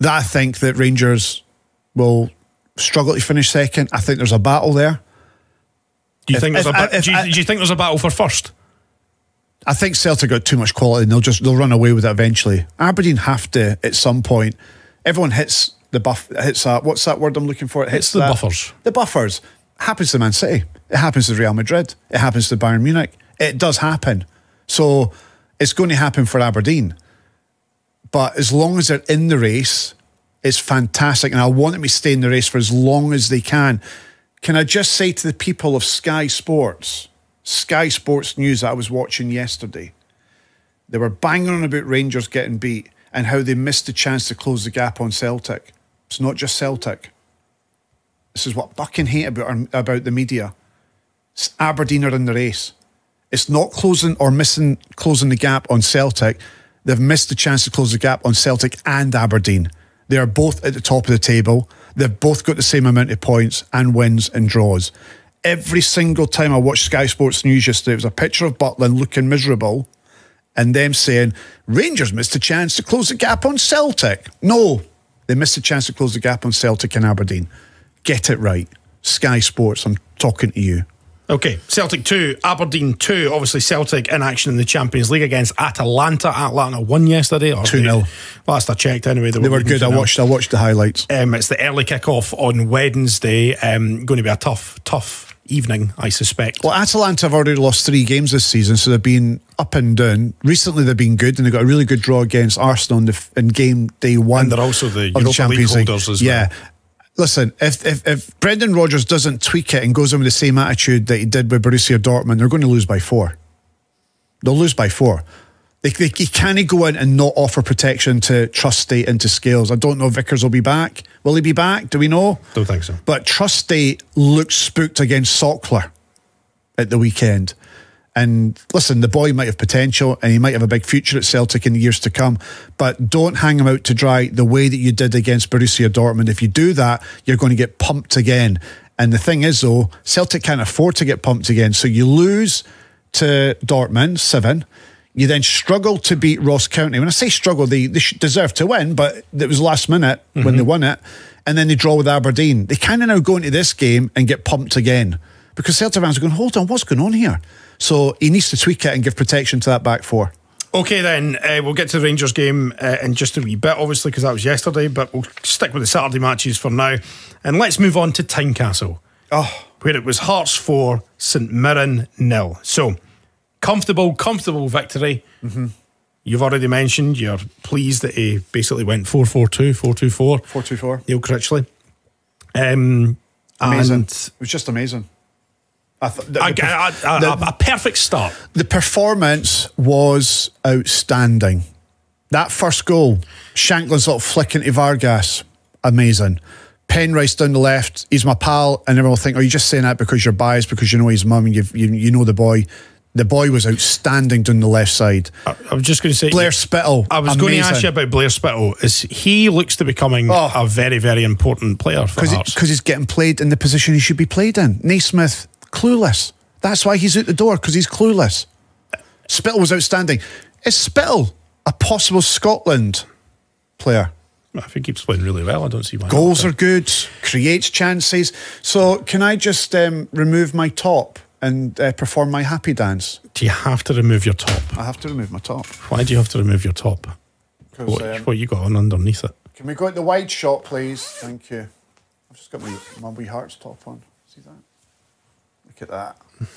that I think that Rangers will struggle to finish second. I think there's a battle there. Do you if, think there's if, a if, do, you, do you think there's a battle for first? I think Celtic got too much quality and they'll just they'll run away with it eventually. Aberdeen have to at some point. Everyone hits the buff hits that what's that word I'm looking for? It hits it's the that, buffers. The buffers. It happens to Man City. It happens to Real Madrid. It happens to Bayern Munich. It does happen. So it's going to happen for Aberdeen. But as long as they're in the race, it's fantastic. And I want them to stay in the race for as long as they can. Can I just say to the people of Sky Sports, Sky Sports News I was watching yesterday, they were banging on about Rangers getting beat and how they missed the chance to close the gap on Celtic. It's not just Celtic. This is what I fucking hate about, about the media. It's Aberdeen are in the race. It's not closing or missing closing the gap on Celtic. They've missed the chance to close the gap on Celtic and Aberdeen. They are both at the top of the table. They've both got the same amount of points and wins and draws. Every single time I watched Sky Sports News yesterday, it was a picture of Butland looking miserable and them saying, Rangers missed a chance to close the gap on Celtic. No, they missed a chance to close the gap on Celtic and Aberdeen. Get it right. Sky Sports, I'm talking to you. Okay, Celtic 2, Aberdeen 2. Obviously, Celtic in action in the Champions League against Atalanta. Atalanta won yesterday. 2 0. Last I checked, anyway. They, they were good. I watched, I watched the highlights. Um, it's the early kick-off on Wednesday. Um, going to be a tough, tough evening, I suspect. Well, Atalanta have already lost three games this season, so they've been up and down. Recently, they've been good, and they got a really good draw against Arsenal in, the, in game day one. And they're also the Europa Champions League holders as well. Yeah listen, if, if, if Brendan Rodgers doesn't tweak it and goes in with the same attitude that he did with Borussia Dortmund, they're going to lose by four. They'll lose by four. They, they, he can't go in and not offer protection to Trusty and to Scales. I don't know if Vickers will be back. Will he be back? Do we know? Don't think so. But Trusty looks spooked against Sokler at the weekend. And listen, the boy might have potential and he might have a big future at Celtic in the years to come, but don't hang him out to dry the way that you did against Borussia Dortmund. If you do that, you're going to get pumped again. And the thing is, though, Celtic can't afford to get pumped again. So you lose to Dortmund, seven. You then struggle to beat Ross County. When I say struggle, they, they deserve to win, but it was last minute mm-hmm. when they won it. And then they draw with Aberdeen. They kind of now go into this game and get pumped again because Celtic fans are going, hold on, what's going on here? So he needs to tweak it and give protection to that back four. Okay, then uh, we'll get to the Rangers game uh, in just a wee bit, obviously, because that was yesterday. But we'll stick with the Saturday matches for now, and let's move on to Tynecastle, oh. where it was Hearts four, St Mirren nil. So comfortable, comfortable victory. Mm-hmm. You've already mentioned you're pleased that he basically went 4 4 2, 4 2 4. 4 2 4. Neil Critchley. Um, amazing. it was just amazing. I th- the, a, a, the, a, perfect start. The performance was outstanding. That first goal, Shankland's little flick into Vargas, amazing. Penrice down the left, he's my pal, and everyone will think, "Are oh, you just saying that because you're biased because you know his mum and you you know the boy?" The boy was outstanding down the left side. I, I was just going to say Blair Spittle. I was amazing. going to ask you about Blair Spittle. Is he looks to becoming oh. a very very important player for Hearts because he's getting played in the position he should be played in. Naismith clueless. That's why he's out the door because he's clueless. Spittle was outstanding. Is Spittle a possible Scotland player? I think he's playing really well. I don't see why. Goals are good, creates chances. So, can I just um, remove my top and uh, perform my happy dance? Do you have to remove your top? I have to remove my top. Why do you have to remove your top? What, um, what you got on underneath it? Can we go at the wide shot, please? Thank you. I've just got my, my wee hearts top on. See that? Look at that.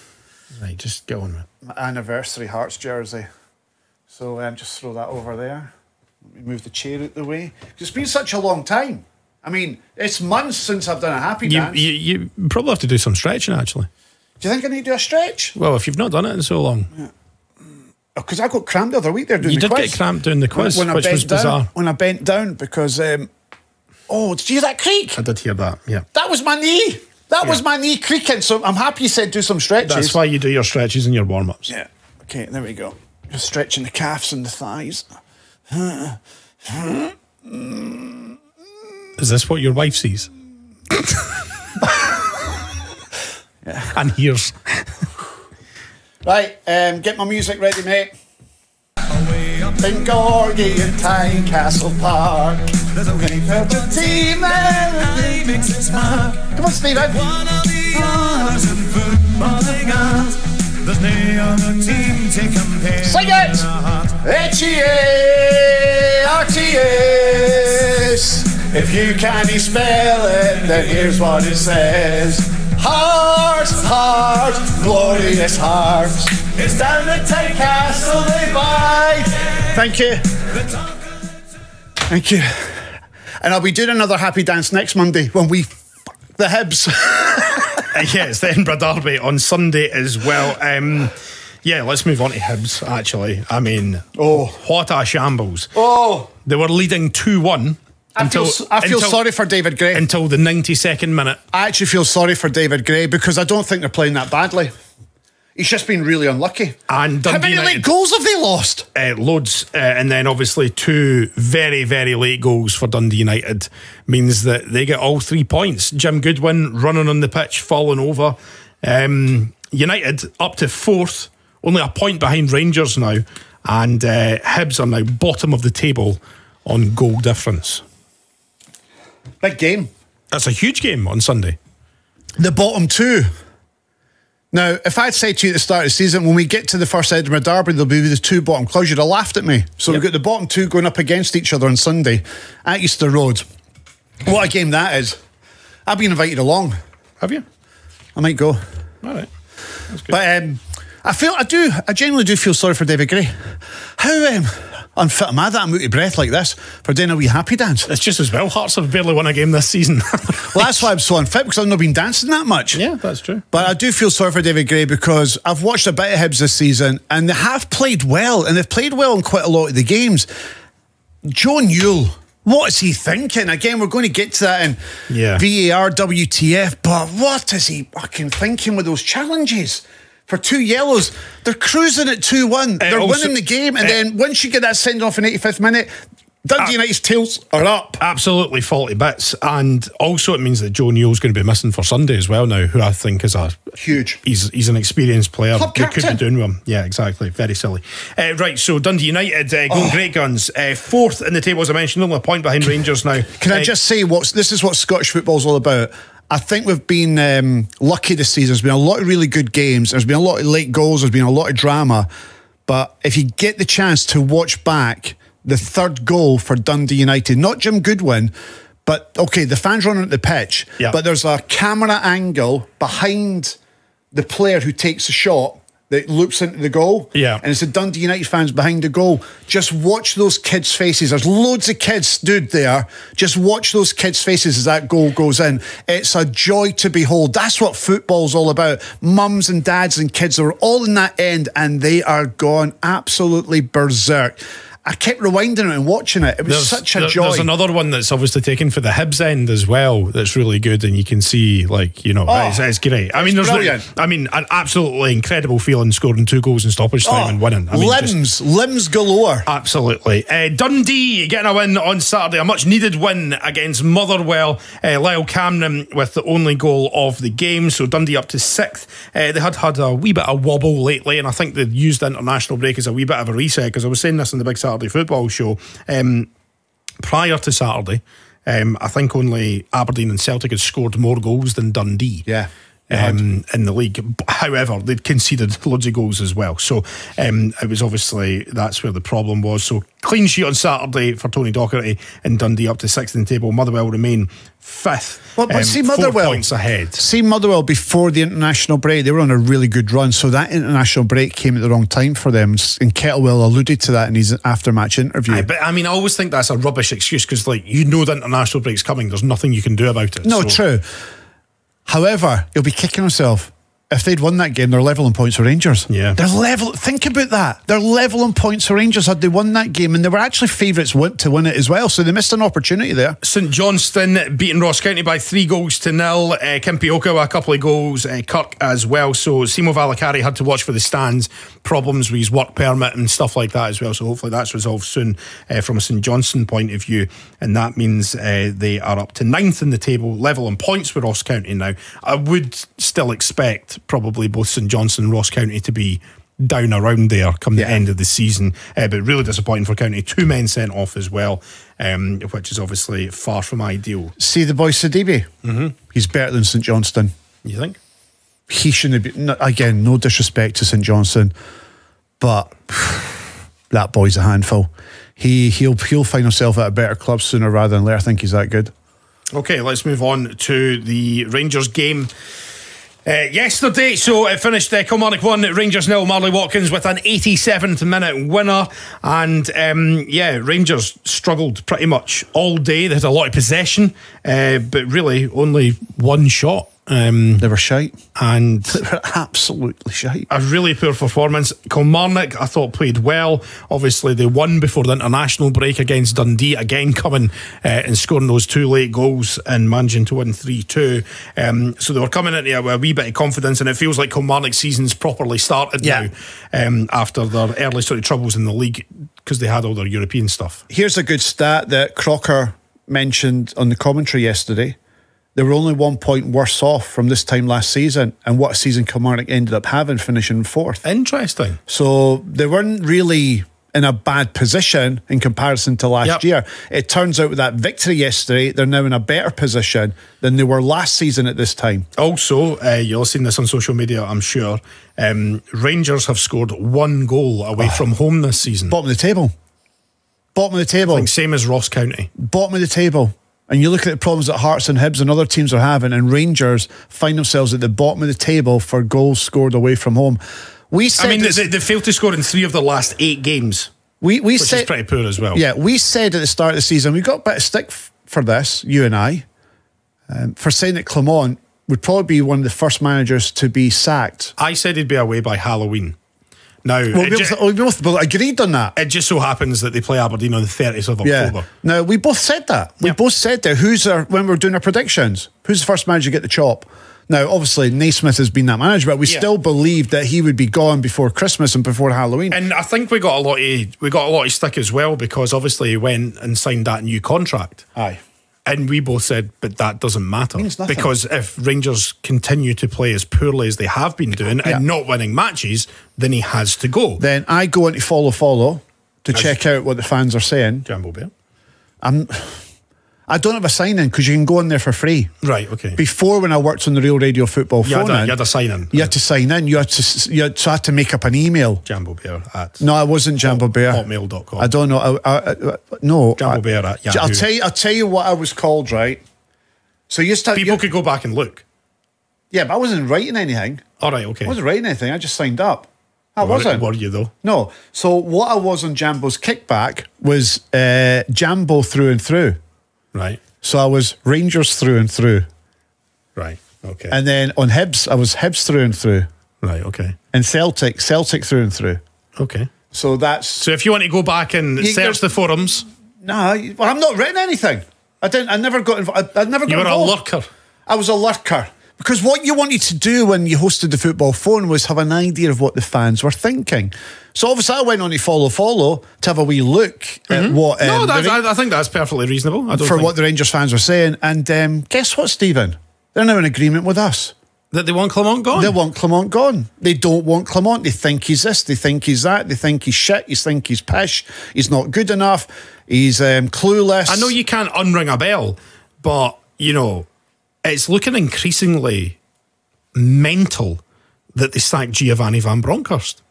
Right, just go on. My anniversary Hearts jersey. So um, just throw that over there. Let me move the chair out the way. It's been such a long time. I mean, it's months since I've done a happy you, dance. You, you probably have to do some stretching, actually. Do you think I need to do a stretch? Well, if you've not done it in so long. Because yeah. oh, I got cramped the other week there doing you the quiz. You did get cramped doing the quiz, when, when which was down, bizarre. When I bent down because, um, oh, did you hear that creak? I did hear that, yeah. That was my knee. That yeah. was my knee creaking, so I'm happy you said do some stretches. That's why you do your stretches and your warm ups. Yeah. Okay, there we go. Just stretching the calves and the thighs. Is this what your wife sees? yeah. And hears. right, um, get my music ready, mate. In Gorgie and Tynecastle Park. There's a winning purple team and makes it smart. Come on, Steve. One of the others in footballing. There's no other team to compare. Sing it! H-E-A-R-T-S If you can't spell it, then here's what it says. Hearts, hearts, glorious hearts. It's down at Tynecastle they bide. Thank you. Thank you. And I'll be doing another happy dance next Monday when we the Hibs. [LAUGHS] yeah, it's the Edinburgh Derby on Sunday as well. Um, yeah, let's move on to Hibs, actually. I mean, oh, what a shambles. Oh. They were leading 2 1. I until, feel, I feel until, sorry for David Gray. Until the 92nd minute. I actually feel sorry for David Gray because I don't think they're playing that badly. He's just been really unlucky. And Dundee how many United, late goals have they lost? Uh, loads, uh, and then obviously two very very late goals for Dundee United means that they get all three points. Jim Goodwin running on the pitch, falling over. Um, United up to fourth, only a point behind Rangers now, and uh, Hibs are now bottom of the table on goal difference. Big game. That's a huge game on Sunday. The bottom two. Now, if I'd said to you at the start of the season, when we get to the first Edinburgh Derby, there'll be the two bottom clubs, you'd have laughed at me. So yep. we've got the bottom two going up against each other on Sunday at Easter Road. What a game that is. I've been invited along. Have you? I might go. All right. But um, I feel, I do, I genuinely do feel sorry for David Gray. How, um, unfit am fit. I that I'm out of breath like this for doing a wee happy dance? It's just as well. Hearts have barely won a game this season. [LAUGHS] well, that's why I'm so unfit because I've not been dancing that much. Yeah, that's true. But I do feel sorry for David Gray because I've watched a bit of Hibs this season and they have played well and they've played well in quite a lot of the games. Joe Newell. What is he thinking? Again, we're going to get to that in yeah. VAR, WTF, but what is he fucking thinking with those challenges? For two yellows. They're cruising at 2 1. They're also, winning the game. And then once you get that send off in 85th minute, Dundee United's tails are up. Absolutely faulty bits, and also it means that Joe Newell's going to be missing for Sunday as well now, who I think is a Huge. He's he's an experienced player. Club They could be doing him. Yeah, exactly. Very silly. Uh, right, so Dundee United uh, going great guns, uh, fourth in the table as I mentioned, only a point behind Rangers now. Can I Uh, just say what's this is what Scottish football's all about. I think we've been um, lucky this season. There's been a lot of really good games. There's been a lot of late goals. There's been a lot of drama. But if you get the chance to watch back the third goal for Dundee United, not Jim Goodwin, but okay, the fans running at the pitch, Yeah. but there's a camera angle behind the player who takes the shot that loops into the goal. Yeah. And it's the Dundee United fans behind the goal. Just watch those kids' faces. There's loads of kids stood there. Just watch those kids' faces as that goal goes in. It's a joy to behold. That's what football's all about. Mums and dads and kids are all in that end and they are gone absolutely berserk. I kept rewinding it and watching it. It was such a there- joy. There's another one that's obviously taken for the Hibs end as well. That's really good, and you can see like you know Oh, it's, it's great. I mean, there's no- brilliant. I mean, an absolutely incredible feeling scoring two goals in stoppage time Oh, and winning. I mean, just- limbs, limbs galore. Absolutely. Uh, Dundee getting a win on Saturday, a much needed win against Motherwell. Uh, Lyle Cameron with the only goal of the game. So Dundee up to sixth. Uh, they had had a wee bit of wobble lately, and I think they used the international break as a wee bit of a reset because I was saying this in the Big Saturday Football Show. Um, prior to Saturday, um, I think only Aberdeen and Celtic had scored more goals than Dundee. Yeah. Um, in the league. However, they'd conceded loads of goals as well. So um, it was obviously that's where the problem was. So clean sheet on Saturday for Tony Docherty and Dundee up to sixth in the table. Motherwell remain fifth. Well, but um, see four Motherwell points ahead. See Motherwell before the international break, they were on a really good run. So that international break came at the wrong time for them. And Kettlewell alluded to that in his after-match interview. Aye, but I mean, I always think that's a rubbish excuse because, like, you know, the international break's coming. There's nothing you can do about it. no, So- true. However, he'll be kicking himself. If they'd won that game, they're level in points with Rangers. Yeah. They're level. Think about that. They're level in points with Rangers had they won that game, and they were actually favourites to win it as well. So they missed an opportunity there. St Johnstone beating Ross County by three goals to nil. Uh, a couple of goals. Uh, Kirk as well. So Simo Valakari had to watch for the stands problems with his work permit and stuff like that as well. So hopefully that's resolved soon uh, from a St Johnstone point of view. And that means uh, they are up to ninth in the table, level on points with Ross County now. I would still expect probably both St Johnstone and Ross County to be down around there come the Yeah. end of the season. Uh, but really disappointing for County. Two men sent off as well, um, which is obviously far from ideal. See the boy Sidibe. Mm-hmm. He's better than St Johnstone. You think? he shouldn't be. No, again, no disrespect to St Johnstone, but [SIGHS] that boy's a handful. He he'll he'll find himself at a better club sooner rather than later. I think he's that good. Okay, let's move on to the Rangers game. Uh, yesterday, so it finished uh, Kilmarnock 1, Rangers nil. Marley Watkins with an 87th minute winner. And um, yeah, Rangers struggled pretty much all day. They had a lot of possession, uh, but really only one shot. Um, They were shite. and [LAUGHS] They were absolutely shite. a really poor performance. Kilmarnock, I thought, played well. Obviously, they won before the international break against Dundee, again coming uh, and scoring those two late goals and managing to win 3 2. Um, so they were coming into a, a wee bit of confidence, and it feels like Kilmarnock season's properly started Yeah. now um, after their early sort of troubles in the league because they had all their European stuff. Here's a good stat that Crocker mentioned on the commentary yesterday. They were only one point worse off from this time last season, and what a season Kilmarnock ended up having, finishing fourth. Interesting. So they weren't really in a bad position in comparison to last Yep. year. It turns out with that victory yesterday, they're now in a better position than they were last season at this time. Also, uh, you'll have seen this on social media, I'm sure. Um, Rangers have scored one goal away from home this season. Bottom of the table. Bottom of the table. I think same as Ross County. Bottom of the table. And you look at the problems that Hearts and Hibs and other teams are having, and Rangers find themselves at the bottom of the table for goals scored away from home. We said I mean, they, they, failed to score in three of the last eight games, we we which said is pretty poor as well. Yeah, we said at the start of the season, we got a bit of stick for this, you and I, um, for saying that Clement would probably be one of the first managers to be sacked. I said he'd be away by Halloween. Now, Well, we, ju- both, we agreed on that. it just so happens that they play Aberdeen on the 30th of Yeah. October. Now, we both said that. We Yeah. both said that. Who's our, when we are doing our predictions, who's the first manager to get the chop? Now, obviously, Naismith has been that manager, but we Yeah. still believed that he would be gone before Christmas and before Halloween. And I think we got a lot of we got a lot of stick as well because obviously he went and signed that new contract. Aye. And we both said, but that doesn't matter because if Rangers continue to play as poorly as they have been doing Yeah. and not winning matches, then he has to go. Then I go into follow follow to check out what the fans are saying. Jambo Bear. I don't have a sign in because you can go in there for free. Right. Okay. Before, when I worked on the Real Radio Football you, had a, in, you had a sign in. you had to sign in. You had to, you had, so I had to make up an email. Jambo Bear at No, I wasn't Jambo Bear. hotmail.com. I don't know. I, I, I, no, Jambo Bear at I'll tell you. I'll tell you what I was called. Right. So you start. People could go back and look. yeah, but I wasn't writing anything. All right. Okay. I wasn't writing anything. I just signed up. I Were- wasn't. Were you though? No. So what I was on Jambo's kickback was uh, Jambo through and through. Right. So I was Rangers through and through, Right. Okay. and then on Hibs I was Hibs through and through, right. Okay. and Celtic Celtic through and through. Okay. So that's So if you want to go back and You- search the forums, no. Well, I'm not written anything. I didn't. I never got involved. I, I never got you were a lurker. I was a lurker. Because what you wanted to do when you hosted the football phone was have an idea of what the fans were thinking. So obviously I went on to follow follow to have a wee look at what um, Mm-hmm. no, that's, Ra- I, I think that's perfectly reasonable. I don't for think what the Rangers fans were saying. And um, guess what, Stephen? They're now in agreement with us. that they want Clement gone. They want Clement gone. They don't want Clement. They think he's this. They think he's that. They think he's shit. They think he's pish. He's not good enough. He's um, clueless. I know you can't unring a bell, but you know, it's looking increasingly mental that they sacked Giovanni Van Bronckhorst.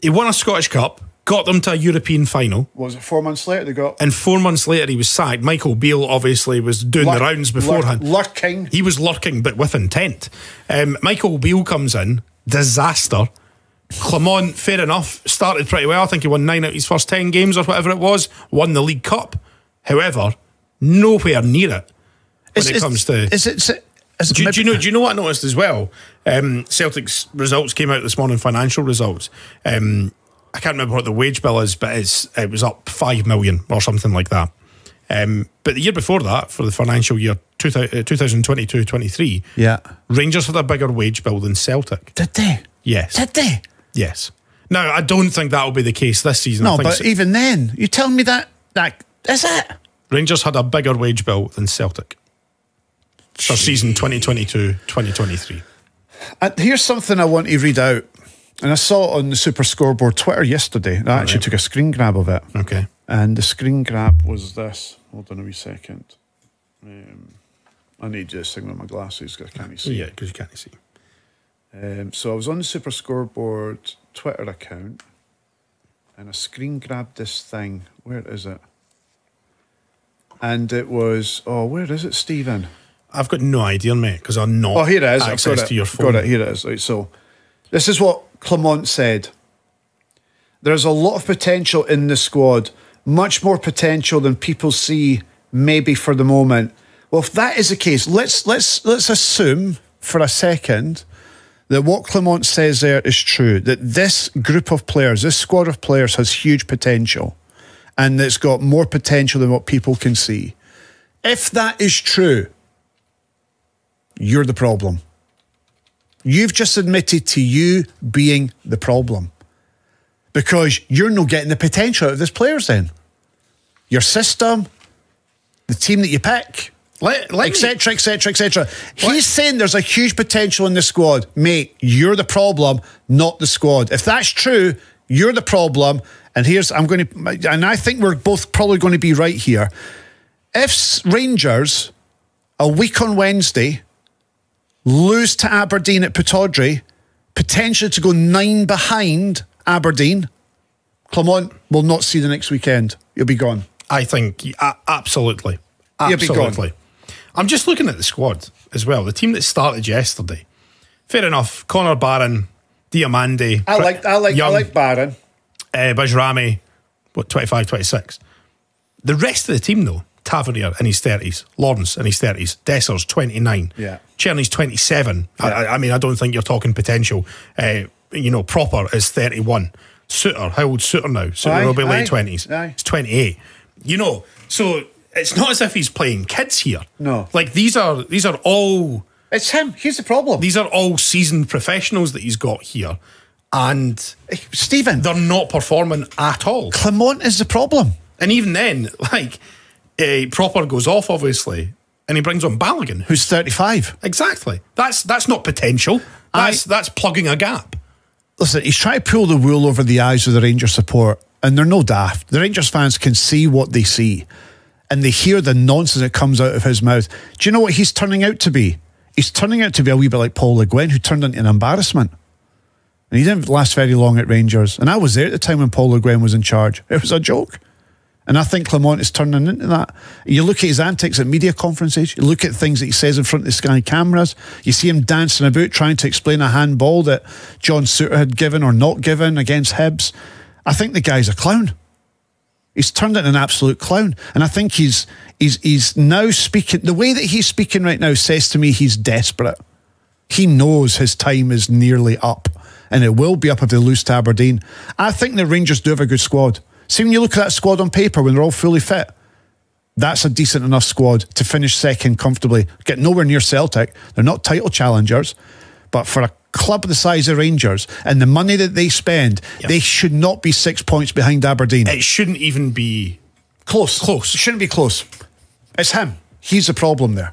He won a Scottish Cup, got them to a European final, What was it four months later they got and four months later he was sacked. Michael Beale obviously was doing Lurk- the rounds beforehand. lurking. He was lurking, but with intent. Um, Michael Beale comes in, disaster. Clement, fair enough, started pretty well. I think he won nine out of his first 10 games or whatever it was, won the League Cup. However, nowhere near it when Is- it comes to. Is it? Is do, do you know? Do you know what I noticed as well? Um, Celtic's results came out this morning. Financial results. Um, I can't remember what the wage bill is, but it's it was up five million or something like that. Um, but the year before that, for the financial year 2022-23, Yeah. Rangers had a bigger wage bill than Celtic. Did they? Yes. Did they? Yes. Now I don't think that will be the case this season. No, but so- even then, you tell me that that is it. Rangers had a bigger wage bill than Celtic for season 2022-2023. Uh, here's something I want to read out, and I saw it on the Super Scoreboard Twitter yesterday. and I actually took a screen grab of it, Okay. and the screen grab was this. Hold on a wee second. Um, I need to signal my glasses 'cause I can't see. Yeah, because you can't see. Um, so I was on the Super Scoreboard Twitter account, and I screen grabbed this thing. Where is it? And it was oh, where is it, Stephen? I've got no idea, mate, because I'm not. Oh, here it is. I've got it. to your phone. Got it. Here it is. Right, so, this is what Clement said. There's a lot of potential in the squad, much more potential than people see, maybe for the moment. Well, if that is the case, let's let's let's assume for a second that what Clement says there is true. That this group of players, this squad of players, has huge potential, and it's got more potential than what people can see. If that is true, you're the problem. You've just admitted to you being the problem because you're not getting the potential out of these players then. Your system, the team that you pick, Let, let me- etc., etc., etc. He's saying there's a huge potential in the squad. Mate, you're the problem, not the squad. If that's true, you're the problem. And here's, I'm going to, and I think we're both probably going to be right here. If Rangers, a week on Wednesday, lose to Aberdeen at Pittodrie, potentially to go nine behind Aberdeen, Clement will not see the next weekend. You'll be gone. I think uh, absolutely, You'll be gone. absolutely. I'm just looking at the squad as well. The team that started yesterday. Fair enough. Connor Barron, Diomande. I like, I like, I like Barron. uh, Bajrami, what, 25, 26. The rest of the team, though, Tavernier in his 30s, Lawrence in his 30s, Dessers 29, Yeah. Cerny's 27. I, I- I mean, I don't think you're talking potential. Uh, you know, Propper is 31. Souttar, how old Souttar now? Souttar Aye, will be late aye, 20s. aye. He's 28. You know, so it's not as if he's playing kids here. No. Like these are these are all It's him. Here's the problem. These are all seasoned professionals that he's got here, and Stephen, they're not performing at all. Clement is the problem. And even then, [LAUGHS] like, uh, Propper goes off, obviously, and he brings on Balogun, who's 35. Exactly. That's that's not potential. That's I, that's plugging a gap. Listen, he's trying to pull the wool over the eyes of the Rangers support, and they're no daft. The Rangers fans can see what they see, and they hear the nonsense that comes out of his mouth. Do you know what he's turning out to be? He's turning out to be a wee bit like Paul Le Guen, who turned into an embarrassment. And he didn't last very long at Rangers. And I was there at the time when Paul Le Guen was in charge. It was a joke. And I think Clement is turning into that. You look at his antics at media conferences, you look at things that he says in front of the Sky cameras, you see him dancing about trying to explain a handball that John Souttar had given or not given against Hibs. I think the guy's a clown. He's turned into an absolute clown. And I think he's he's he's now speaking the way that he's speaking right now says to me he's desperate. He knows his time is nearly up. And it will be up if they lose to Aberdeen. I think the Rangers do have a good squad. See, when you look at that squad on paper, when they're all fully fit, that's a decent enough squad to finish second comfortably. Get nowhere near Celtic. They're not title challengers. But for a club the size of Rangers and the money that they spend, yep. they should not be six points behind Aberdeen. It shouldn't even be close. Close. It shouldn't be close. It's him. He's the problem there.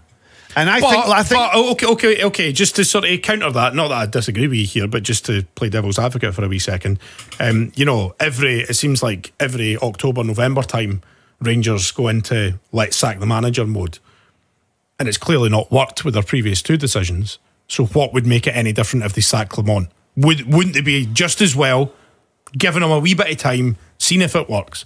And I but, think, I think, but, okay, okay, okay. Just to sort of counter that, not that I disagree with you here, but just to play devil's advocate for a wee second. Um, you know, every it seems like every October, November time, Rangers go into let's sack the manager mode, and it's clearly not worked with their previous two decisions. So, what would make it any different if they sack Clement? Would wouldn't it be just as well giving him a wee bit of time, seeing if it works?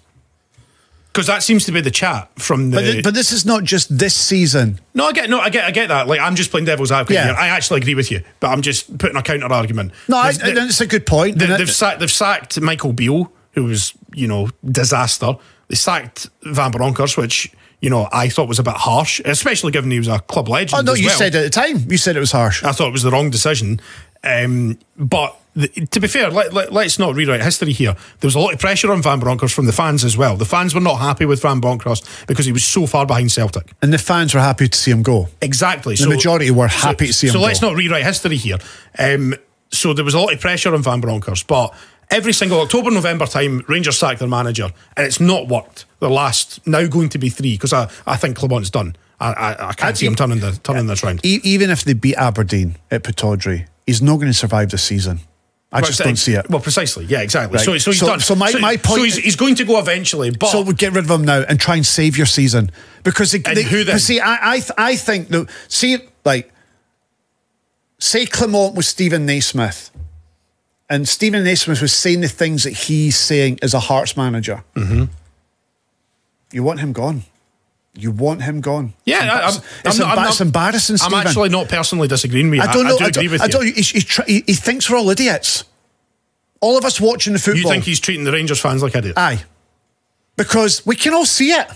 Because that seems to be the chat from the. But, th- but, this is not just this season. No, I get no, I get, I get that. Like I'm just playing devil's advocate yeah. here. I actually agree with you, but I'm just putting a counter argument. No, I, it's a good point. They, have sacked, they've sacked Michael Beale, who was you know disaster. They sacked Van Bronckhorst, which you know I thought was a bit harsh, especially given he was a club legend. Oh no, you well. said at the time you said it was harsh. I thought it was the wrong decision, um, but the, to be fair, let, us let, not rewrite history here. There was a lot of pressure on Van Bronckhorst from the fans as well. The fans were not happy with Van Bronckhorst because he was so far behind Celtic. And the fans were happy to see him go. Exactly. The so, majority were happy so, to see him so go. So let's not rewrite history here. Um, so there was a lot of pressure on Van Bronckhorst, but every single October, November time, Rangers sacked their manager, and it's not worked. The last now going to be three because I, I think Clement's done. I, I, I can't see him turning the turning this round. Even if they beat Aberdeen at Pittodrie, he's not going to survive the season. I just don't see it. Well, precisely. Yeah, exactly. Right. So, so he's so, done. So my, so, my point. So he's, he's, going to go eventually. But so we get rid of him now and try and save your season because they, and they, who then? See, I I, I think that see like say Clement was Stephen Naismith, and Stephen Naismith was saying the things that he's saying as a Hearts manager. Mm-hmm. You want him gone. You want him gone. Yeah, it's, I'm, it's, I'm, not, it's embarrassing. I'm actually not personally disagreeing with you. I don't know. I, I do agree with I don't, you. He, he, he, thinks we're all idiots. All of us watching the football. You think he's treating the Rangers fans like idiots? Aye, because we can all see it.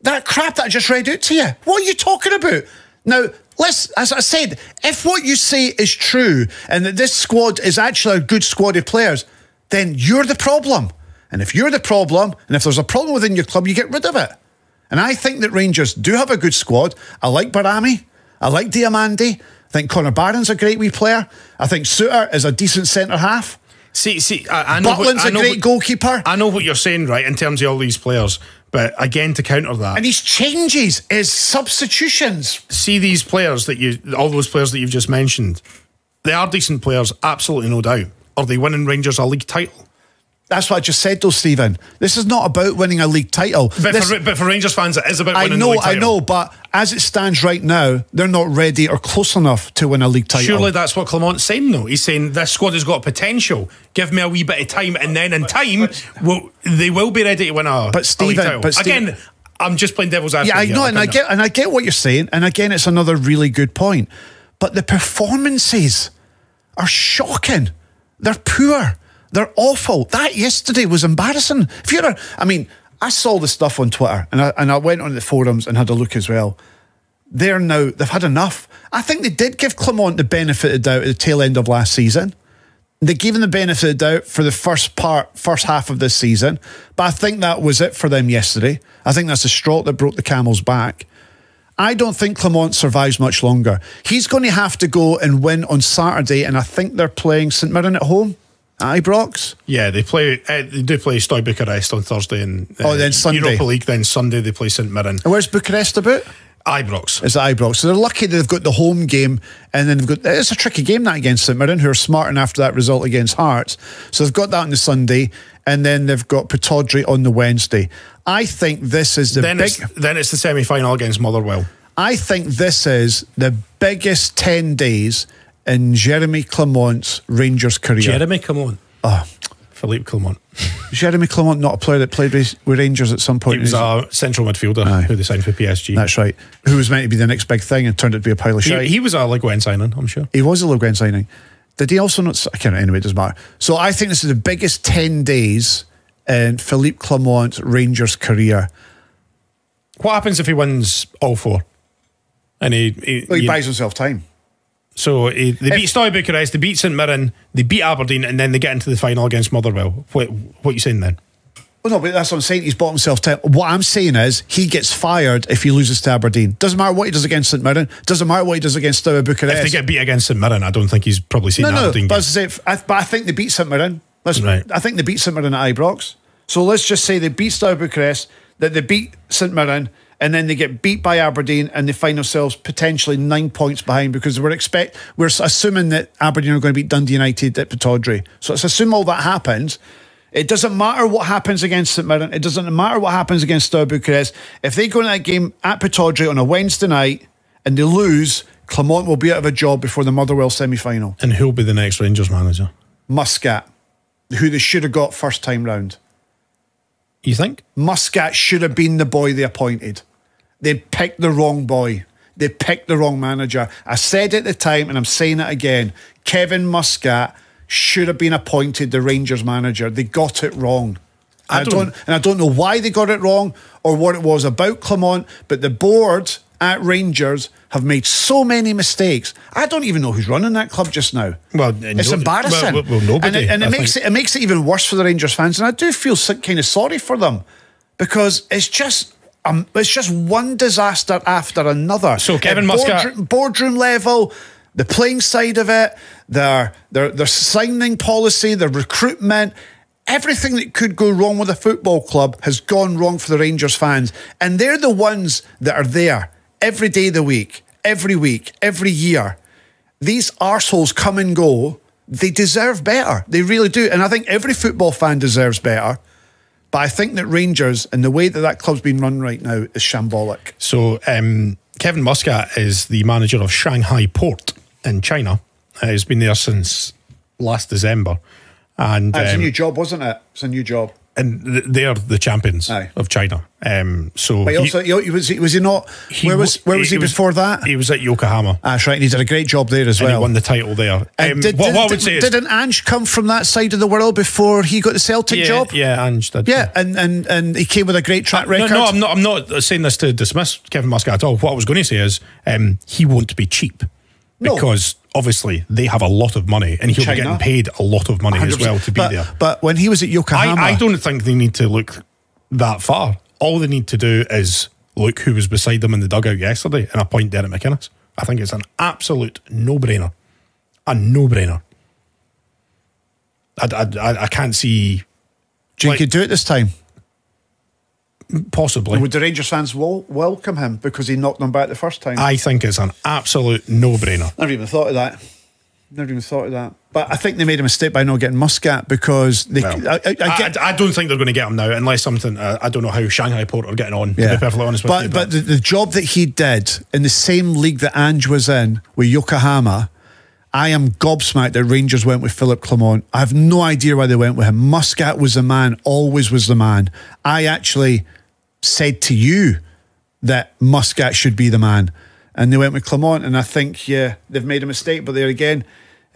That crap that I just read out to you. What are you talking about? Now, let's, as I said, if what you say is true and that this squad is actually a good squad of players, then you're the problem. And if you're the problem, and if there's a problem within your club, you get rid of it. And I think that Rangers do have a good squad. I like Bajrami. I like Diomande. I think Connor Barron's a great wee player. I think Souttar is a decent centre half. See, see, I, I know Butland's what, I know a great what, goalkeeper. I know what you're saying, right, in terms of all these players. But again, to counter that, and his changes, his substitutions. See these players that you, all those players that you've just mentioned, they are decent players, absolutely no doubt. Are they winning Rangers a league title? That's what I just said, though, Stephen. This is not about winning a league title. But, this, for, but for, Rangers fans, it is about winning a league. I know, the league title. I know, but as it stands right now, they're not ready or close enough to win a league title. Surely that's what Clement's saying, though. He's saying this squad has got potential. Give me a wee bit of time, and then in time, well, they will be ready to win a, but Stephen, a league title. But Stephen, Again, I'm just playing devil's advocate. Yeah, I know, and I get, and I get what you're saying, and again, it's another really good point. But the performances are shocking. They're poor. They're awful. That yesterday was embarrassing. If you're a, I mean, I saw the stuff on Twitter and I, and I went on the forums and had a look as well. They're now, they've had enough. I think they did give Clement the benefit of the doubt at the tail end of last season. They gave him the benefit of doubt for the first part, first half of this season. But I think that was it for them yesterday. I think that's the straw that broke the camel's back. I don't think Clement survives much longer. He's going to have to go and win on Saturday, and I think they're playing St Mirren at home. Ibrox. Yeah, they play. Uh, they do play Steaua Bucharest on Thursday and uh, Oh, then Sunday. Europa League. Then Sunday they play St Mirren. And where's Bucharest about? Ibrox. It's Ibrox. So they're lucky that they've got the home game and then they've got it's a tricky game that against St Mirren, who are smarting after that result against Hearts. So they've got that on the Sunday and then they've got Pittodrie on the Wednesday. I think this is the Then big it's then it's the semi final against Motherwell. I think this is the biggest ten days in Jeremy Clement's Rangers career. Jeremy, come on. Oh. Ah. Philippe Clement. [LAUGHS] Jeremy Clement, not a player that played with Rangers at some point. He was a central midfielder Aye. who they signed for PSG. That's right. Who was meant to be the next big thing and turned out to be a pile of shit. he was a Le Guen signing, I'm sure. He was a low ground signing. Did he also not? I can't. Anyway, it doesn't matter. So I think this is the biggest ten days in Philippe Clement's Rangers career. What happens if he wins all four? And he, he, Well, he buys himself time. So eh, he, they beat Steaua Bucharest, they beat St Mirren, they beat Aberdeen, and then they get into the final against Motherwell. What what you saying then? Well, no, but that's what I'm saying. He's bought himself time. What I'm saying is he gets fired if he loses to Aberdeen. Doesn't matter what he does against St Mirren. Doesn't matter what he does against Steaua Bucharest. If they get beat against St Mirren, I don't think he's probably seen no, no. Aberdeen But, game. as I, say, I, but I think they beat St Mirren. Right. I think they beat St Mirren at Ibrox. So let's just say they beat Steaua Bucharest, that they beat St Mirren, and then they get beat by Aberdeen, and they find themselves potentially nine points behind because we're expect we're assuming that Aberdeen are going to beat Dundee United at Pittodrie. So let's assume all that happens. It doesn't matter what happens against St Mirren. It doesn't matter what happens against Steaua Bucharest. If they go in that game at Pittodrie on a Wednesday night and they lose, Clement will be out of a job before the Motherwell semi-final. and who'll be the next Rangers manager? Muscat, who they should have got first time round. You think? Muscat should have been the boy they appointed. They picked the wrong boy. They picked the wrong manager. I said at the time, and I'm saying it again Kevin Muscat should have been appointed the Rangers manager. They got it wrong. I I, don't- don't, and I don't know why they got it wrong or what it was about Clement, but the board at Rangers have made so many mistakes. I don't even know who's running that club just now. Well, it's no- embarrassing. well, well, nobody, and it, and it makes it, it makes it even worse for the Rangers fans, and I do feel kind of sorry for them because it's just um, it's just one disaster after another. So Kevin At Muscat- boardroom, boardroom level, the playing side of it, their their their signing policy, their recruitment. Everything that could go wrong with a football club has gone wrong for the Rangers fans. And they're the ones that are there every day of the week, every week, every year. These arseholes come and go. They deserve better. They really do. And I think every football fan deserves better. But I think that Rangers and the way that that club's been run right now is shambolic. So um, Kevin Muscat is the manager of Shanghai Port in China. Uh, he's been there since last December, and It's a um, new job, wasn't it? It's a new job. And they're the champions Aye. of China. Um, so But he he- also, he, he was, he, was he not? he where was where was he, before that? He was at Yokohama. That's right. And he did a great job there as and well. he won the title there. Um, did, what, did, would did, say is, didn't Ange come from that side of the world before he got the Celtic yeah, job? yeah, Ange did. Yeah, and, and and he came with a great track No, record. no, I'm not. I'm not saying this to dismiss Kevin Muscat at all. What I was going to say is, um, he won't be cheap No. because obviously they have a lot of money, and he'll China. be getting paid a lot of money as 100%. well to be but, there. But when he was at Yokohama, I, I don't think they need to look that far. All they need to do is look who was beside them in the dugout yesterday and appoint Derek McInnes. I think it's an absolute no-brainer. A no-brainer. I, I, I, I can't see do you like- think he'd do it this time? Possibly. Would the Rangers fans wel- welcome him because he knocked them back the first time? I think it's an absolute no-brainer. Never even thought of that. Never even thought of that. But I think they made a mistake by not getting Muscat because they. Well, I, I, I get, I don't think they're going to get him now unless something. Uh, I don't know how Shanghai Port are getting on. To be perfectly honest with but you, but the, the job that he did in the same league that Ange was in with Yokohama, I am gobsmacked that Rangers went with Philippe Clement. I have no idea why they went with him. Muscat was the man, always was the man. I actually said to you that Muscat should be the man, and they went with Clement. And I think yeah, they've made a mistake. But there again.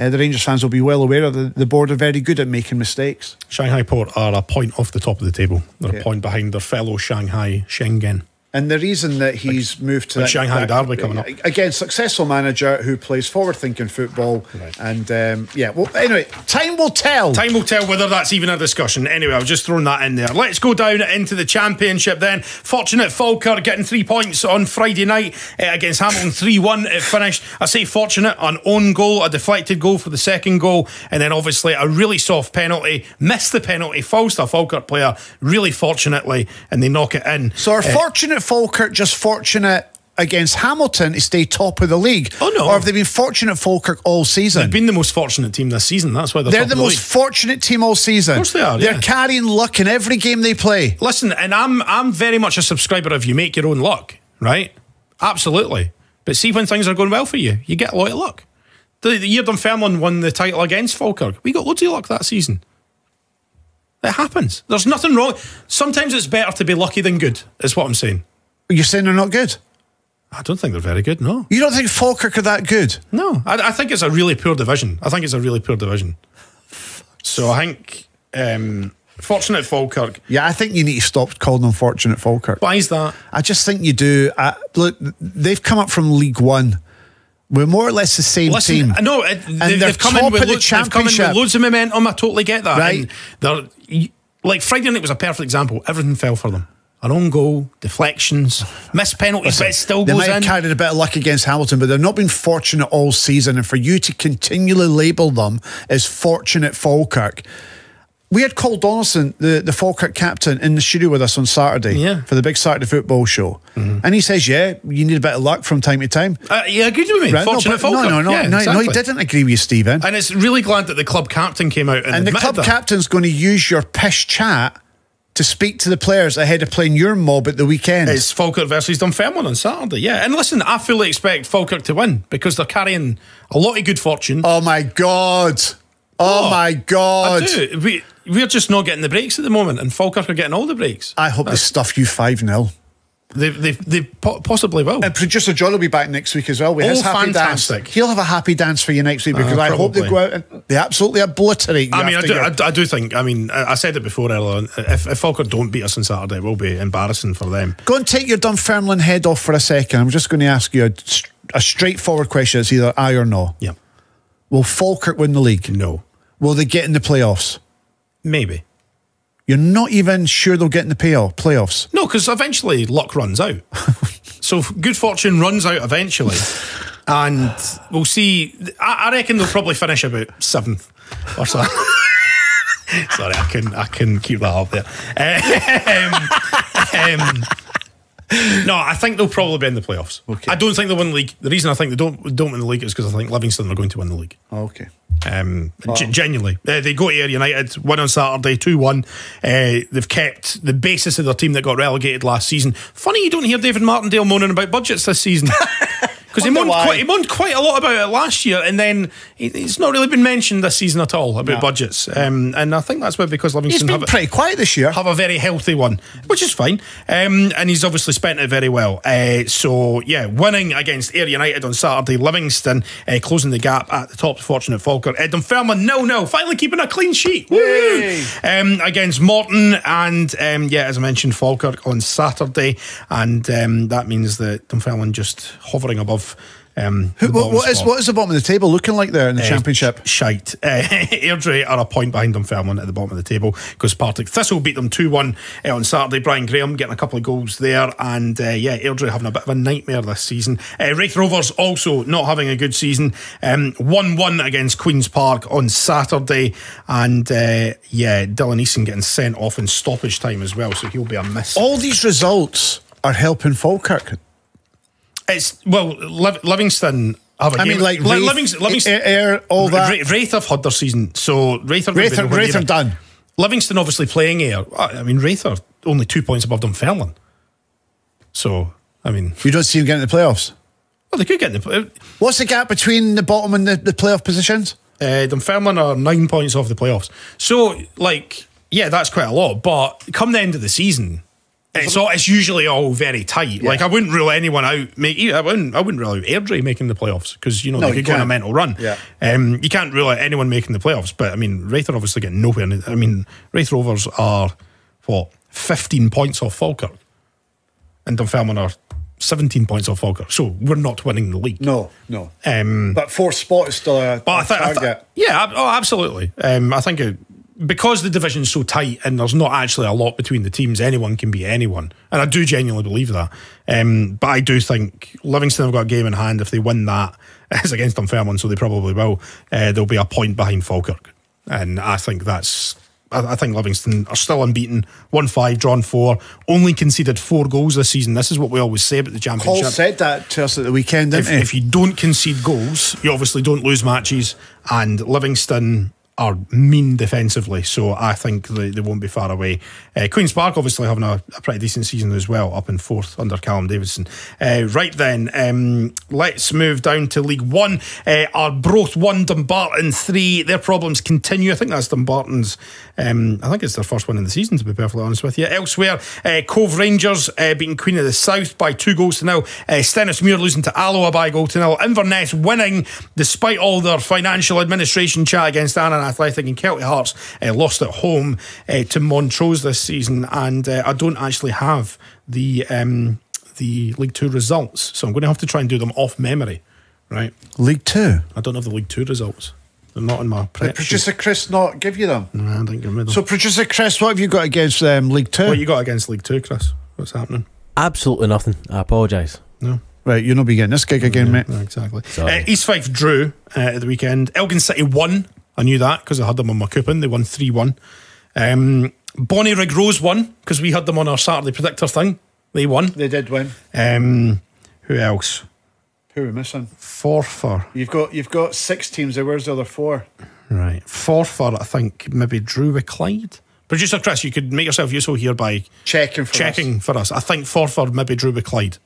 Uh, the Rangers fans will be well aware of the, the board are very good at making mistakes. Shanghai Port are a point off the top of the table. They're Okay. a point behind their fellow Shanghai Shenhua. And the reason that he's moved to like that, Shanghai that- Derby coming up. again, successful manager who plays forward-thinking football, and um, yeah. Well, anyway, time will tell. Time will tell whether that's even a discussion. Anyway, I've just thrown that in there. Let's go down into the championship then. Fortunate Falkirk getting three points on Friday night uh, against Hamilton 3 1. It finished, I say fortunate, an own goal, a deflected goal for the second goal, and then obviously a really soft penalty. Missed the penalty, a Falkirk player, really fortunately, and they knock it in. So are Uh, fortunate Falkirk just fortunate against Hamilton to stay top of the league? Oh, no. Or have they been fortunate Falkirk all season? They've been the most fortunate team this season. That's why they're, They're the the most league. fortunate team all season. Of course they are, They're yeah. carrying luck in every game they play. Listen, and I'm I'm very much a subscriber of you make your own luck, right? Absolutely. But see when things are going well for you, you get a lot of luck. The, the year Dunfermline won the title against Falkirk, we got loads of luck that season. It happens. There's nothing wrong. Sometimes it's better to be lucky than good, is what I'm saying. You're saying they're not good? I don't think they're very good, no. You don't think Falkirk are that good? No, I, I think it's a really poor division. I think it's a really poor division. So I think um, fortunate Falkirk. Yeah, I think you need to stop calling them fortunate Falkirk. Why is that? I just think you do. Uh, look, they've come up from League One. We're more or less the same Listen, team. I know it, they, they're have come in with the lo- they've come in with loads of momentum. I totally get that. Right. And they're like Friday night was a perfect example. Everything fell for them. An own goal, deflections, missed penalties, but it still They goes might have in. carried a bit of luck against Hamilton, but they've not been fortunate all season. And for you to continually label them as fortunate Falkirk, we had Coll Donaldson, the, the Falkirk captain, in the studio with us on Saturday Yeah. for the big Saturday football show. And he says, Yeah, you need a bit of luck from time to time. Uh, yeah, agreed with me. Right? Fortunate no, Falkirk. no, no, Yeah, no, no, he didn't agree with you, Steven. And it's really glad that the club captain came out and, And the club that. captain's going to use your pish chat to speak to the players ahead of playing your mob at the weekend. It's Falkirk versus Dunfermline on Saturday. Yeah, and listen, I fully expect Falkirk to win because they're carrying a lot of good fortune. oh my God. Oh, Oh, my I God. do. We we're just not getting the breaks at the moment, and Falkirk are getting all the breaks. I hope they uh, stuff you 5 0. They they, they possibly will. And producer John will be back next week as well with Oh, fantastic. dance. He'll have a happy dance for you next week because Uh, I hope they go out and they absolutely obliterate you. I mean, I do, your- I, I do think. I mean, I, I said it before earlier. on, If, if Falkirk don't beat us on Saturday, it will be embarrassing for them. Go and take your Dunfermline head off for a second. I'm just going to ask you a, a straightforward question. It's either aye or no. Yeah. Will Falkirk win the league? No. Will they get in the playoffs? Maybe. You're not even sure they'll get in the payoff, playoffs. No, because eventually luck runs out. [LAUGHS] so good fortune runs out eventually, and we'll see. I, I reckon they'll probably finish about seventh or so. [LAUGHS] Sorry, I can I can keep that up there. [LAUGHS] Um, um, no, I think they'll probably be in the playoffs. Okay. I don't think they'll win the league. The reason I think they don't don't win the league is because I think Livingston are going to win the league. Okay. Um, g- genuinely, uh, they go to Ayr United, win on Saturday, two one. Uh, they've kept the basis of their team that got relegated last season. Funny you don't hear David Martindale moaning about budgets this season. [LAUGHS] Because he moaned quite, he moaned quite a lot about it last year, and then it's not really been mentioned this season at all about No. budgets. Um, and I think that's why because Livingston been have, pretty quiet this year. have a very healthy one, which is fine. Um, and he's obviously spent it very well. Uh, so, yeah, winning against Ayr United on Saturday, Livingston uh, closing the gap at the top to Fortunate Falkirk. Uh, Dunfermline, no, no, finally keeping a clean sheet. Woo! Um, against Morton and, um, yeah, as I mentioned, Falkirk on Saturday. And um, that means that Dunfermline just hovering above. Um, the What, what is what is the bottom of the table looking like there in the Uh, championship? sh- Shite. Uh, [LAUGHS] Airdrie are a point behind them, Dunfermline at the bottom of the table because Partick Thistle beat them 2 1 uh, on Saturday. Brian Graham getting a couple of goals there. And uh, yeah, Airdrie having a bit of a nightmare this season. Uh, Raith Rovers also not having a good season. 1 1 against Queen's Park on Saturday. And uh, yeah, Dylan Easton getting sent off in stoppage time as well. So he'll be a miss. All these results are helping Falkirk. It's, well, Liv- Livingston. Have a I mean, like Raith, Livingston, Livingston, Ayr, all that. Raith, have had their season, so Raith are, Raith be are- Raith are done. Livingston obviously playing Ayr. I mean, Raith are only two points above Dunfermline. So, I mean, You don't see them getting the playoffs. well, they could get in the. What's the gap between the bottom and the, the playoff positions? Uh, Dunfermline are nine points off the playoffs. So, like, yeah, that's quite a lot. But come the end of the season, it's all, it's usually all very tight. Like, I wouldn't rule anyone out. Make, I wouldn't. I wouldn't rule out Airdrie making the playoffs because you know No, they could go on a mental run. Yeah. Um, you can't rule out anyone making the playoffs. But I mean, Raith are obviously getting nowhere. I mean, Raith Rovers are what fifteen points off Falkirk. and Dunfermline are 17 points off Falkirk. So we're not winning the league. No, no. Um, But fourth spot is still a, but I a think, I target. yeah, oh, absolutely. Um, I think it, because the division's so tight and there's not actually a lot between the teams, anyone can be anyone, and I do genuinely believe that. Um, but I do think Livingston have got a game in hand. If they win that, [LAUGHS] it's against Dunfermline, so they probably will. Uh, there'll be a point behind Falkirk, and I think that's. I I think Livingston are still unbeaten, won five, drawn four, only conceded four goals this season. This is what we always say about the Paul championship said that to us at the weekend, didn't if, if you don't concede goals, you obviously don't lose matches. And Livingston are mean defensively, so I think they, they won't be far away. Uh, Queen's Park obviously having a, a pretty decent season as well, up in fourth under Callum Davidson. Uh, right then, um, let's move down to League One. Uh, Arbroath one, Dumbarton three. Their problems continue. I think that's Dumbarton's. Um, I think it's their first one in the season, to be perfectly honest with you. Elsewhere, uh, Cove Rangers uh, beating Queen of the South by two goals to nil. Uh, Stenhousemuir losing to Alloa by a goal to nil. Inverness winning despite all their financial administration chat against Annan Athletic and Kelty Hearts uh, lost at home uh, to Montrose this season. And uh, I don't actually have the um, the League Two results, so I'm going to have to try and do them off memory. Right? League Two. I don't have the League Two results. They're not in my Did prep. sheet. producer Chris not give you them? No, I didn't give me them. So, producer Chris, what have you got against um, League Two? what you got against League Two, Chris? What's happening? Absolutely nothing. I apologise. No. right, you'll not be getting this gig again, mate. No, exactly. Uh, East Fife drew uh, at the weekend. Elgin City won. I knew that because I had them on my coupon. They won 3 1. Um, Bonnyrigg Rose won because we had them on our Saturday predictor thing. They won. They did win. Um, who else? Who are we missing? Forfar. You've got you've got six teams there. Where's the other four? Right. Forfar, I think, maybe drew with Clyde. Producer Chris, you could make yourself useful here by Checking for checking us. for us. I think Forfar maybe drew with Clyde.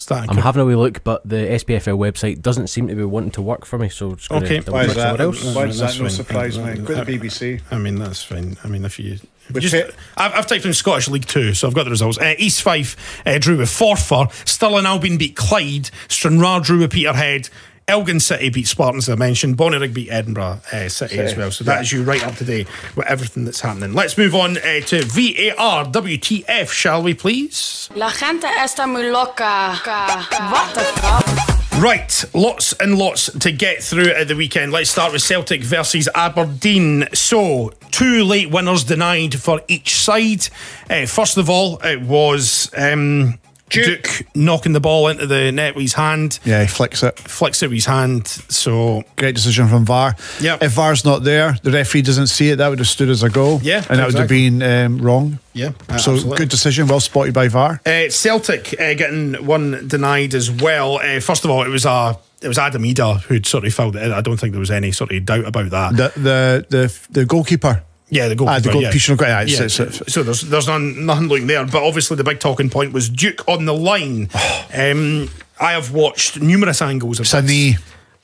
Is I'm accurate? having a wee look, but the SPFL website doesn't seem to be wanting to work for me. So just Okay. double Why is that? else. Why does That's that no fine. surprise me? Go to the BBC. I mean, that's fine. I mean, if you. if just, I've, I've typed in Scottish League Two, so I've got the results. Uh, East Fife uh, drew with Forfar, Stirling Albion beat Clyde, Stranraer drew with Peterhead, Elgin City beat Spartans, as I mentioned, Bonnyrigg beat Edinburgh uh, City as well. So that is you right up to date with everything that's happening. Let's move on uh, to VAR WTF, shall we please? La gente está muy loca. What the fuck? Right, lots and lots to get through at the weekend. Let's start with Celtic versus Aberdeen. So, two late winners denied for each side. Uh, first of all, it was um, Duk. knocking the ball into the net with his hand, Yeah, he flicks it. flicks it with his hand. So, Great decision from VAR. Yeah. If VAR's not there, the referee doesn't see it. That would have stood as a goal. Yeah, and that would have been um, wrong. yeah, uh, So absolutely. good decision. Well spotted by VAR. Uh, Celtic uh, getting one denied as well. Uh, first of all, it was a. It was Adam Idah who'd sort of fouled it. I don't think there was any sort of doubt about that. The the the the goalkeeper. Yeah, the goalkeeper. Ah, the goal- yeah. Yeah, it's- Yeah, it's- so there's there's none, nothing looking there, but obviously the big talking point was Duk on the line. [SIGHS] um, I have watched numerous angles of It's a this, knee.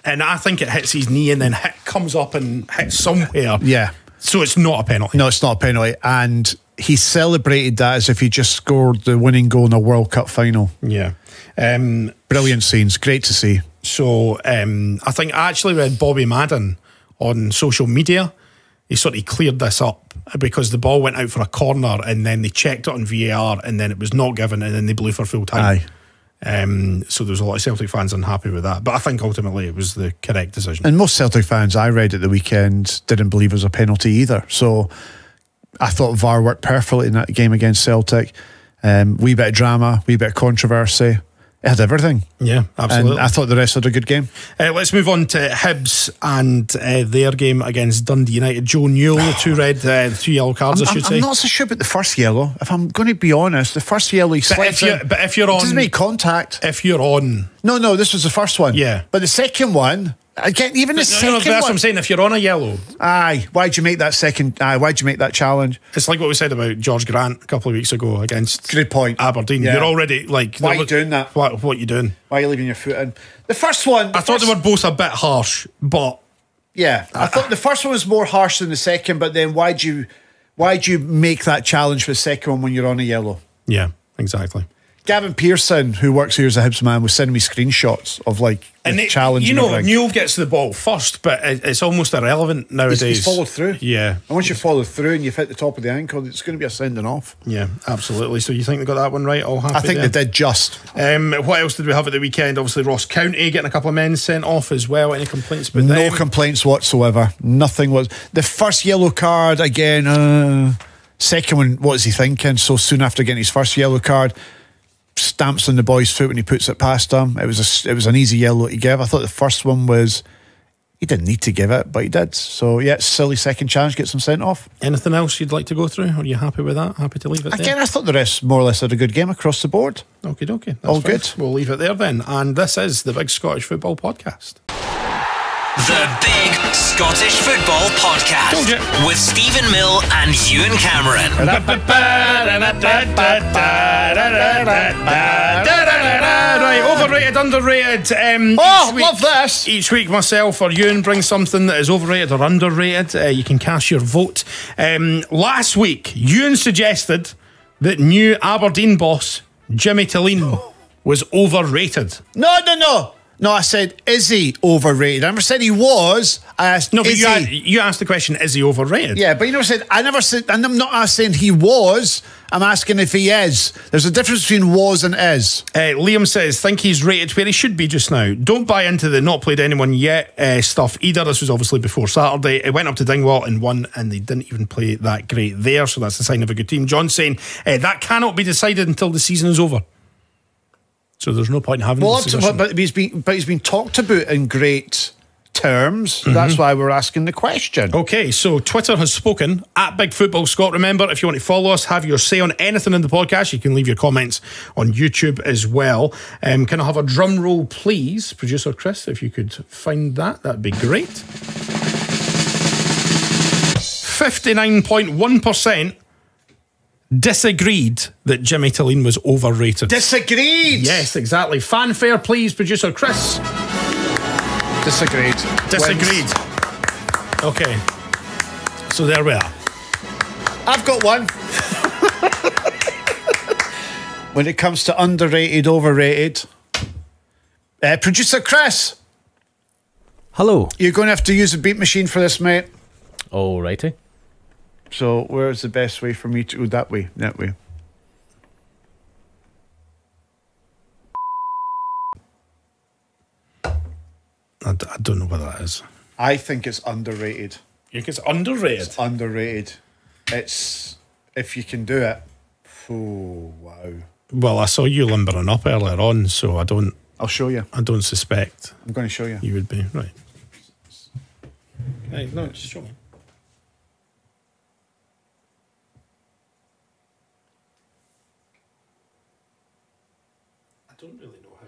and I think it hits his knee and then hit, comes up and hits somewhere. Yeah. so it's not a penalty. No, it's not a penalty. And he celebrated that as if he just scored the winning goal in a World Cup final. Yeah. Um, Brilliant scenes. Great to see. So um, I think I actually read Bobby Madden on social media. He sort of cleared this up because the ball went out for a corner and then they checked it on VAR and then it was not given and then they blew for full time. Aye. Um, so there was a lot of Celtic fans unhappy with that. But I think ultimately it was the correct decision. And most Celtic fans I read at the weekend didn't believe it was a penalty either. So I thought VAR worked perfectly in that game against Celtic. Um, wee bit of drama, wee bit of controversy. It had everything. yeah, absolutely. And I thought the rest had a good game. Uh, let's move on to Hibs and uh, their game against Dundee United. Joe Newell, the two red, uh, two yellow cards, I I'm, should I'm say. not so sure about the first yellow. If I'm going to be honest, the first yellow he but, if you're, in. but if you're on, doesn't make contact. if you're on, No, no, this was the first one. Yeah. But the second one, again, even the No, no, second but that's what. I'm saying. If you're on a yellow, Aye, why'd you make that second? Aye, why'd you make that challenge? It's like what we said about George Grant a couple of weeks ago against Good point. Aberdeen. Yeah. You're already like, Why there you doing that? What, what you doing? Why are you leaving your foot in? The first one. I thought they were both a bit harsh, but Yeah, I thought the first one was more harsh than the second, but then why'd you, why'd you make that challenge for the second one when you're on a yellow? yeah, exactly. Gavin Pearson, who works here as a Hibs man, was sending me screenshots of like the And it, challenge. you know, everything. Newell gets the ball first, but it, it's almost irrelevant nowadays. He's, he's followed through. Yeah, And once you follow through and you've hit the top of the ankle, it's going to be a sending off. yeah, absolutely. So you think they got that one right? All happy I think there? they did just. Um, what else did we have at the weekend? Obviously, Ross County getting a couple of men sent off as well. Any complaints about No them? complaints whatsoever. Nothing was. The first yellow card again. Uh, second one. What is he thinking? So soon after getting his first yellow card, stamps on the boy's foot when he puts it past him. It was a, it was an easy yellow to give. I thought the first one was. He didn't need to give it, but he did. So yeah, silly second challenge gets him sent off. Anything else you'd like to go through? Are you happy with that? Happy to leave it Again, I thought the rest more or less had a good game across the board. Okay, okay. All good. We'll leave it there then. And this is the Big Scottish Football Podcast. The Big Scottish Football Podcast Told you. with Steven Mill and Ewen Cameron. Right, overrated, underrated. Um, Oh, each week- love this. Each week, myself or Ewen brings something that is overrated or underrated. Uh, you can cast your vote. Um, last week, Ewen suggested that new Aberdeen boss Jimmy Thelin [GASPS] was overrated. No, no, no. No, I said, is he overrated? I never said he was. I asked, No, but is you, he? a- you asked the question: Is he overrated? Yeah, but you never said, I never said, and I'm not asking he was. I'm asking if he is. There's a difference between was and is. Uh, Liam says, think he's rated where he should be just now. Don't buy into the not played anyone yet uh, stuff either. This was obviously before Saturday. It went up to Dingwall and won, and they didn't even play that great there. So that's a sign of a good team. John saying uh, that cannot be decided until the season is over. So there's no point in having Well, this up to- discussion. but, he's been, but he's been talked about in great terms. That's why we're asking the question. Okay, so Twitter has spoken at Big Football Scot. Remember, if you want to follow us, have your say on anything in the podcast, you can leave your comments on YouTube as well. Um, can I have a drum roll, please, producer Chris? If you could find that, that'd be great. Fifty-nine point one percent disagreed that Jimmy Thelin was overrated. Disagreed. yes, exactly. Fanfare, please, producer Chris. Disagreed. Disagreed. Wins. Okay, so there we are. I've got one. when it comes to underrated, overrated, uh, producer Chris, Hello. you're going to have to use a beat machine for this, mate. Alrighty. So, where's the best way for me to go that way? That way. I, d- I don't know what that is. I think it's underrated. You think it's underrated? It's Underrated. It's if you can do it. Oh wow! Well, I saw you limbering up earlier on, so I don't, I'll show you. I don't suspect I'm going to show you. you would be right. Hey, no, just show me. I don't really know how.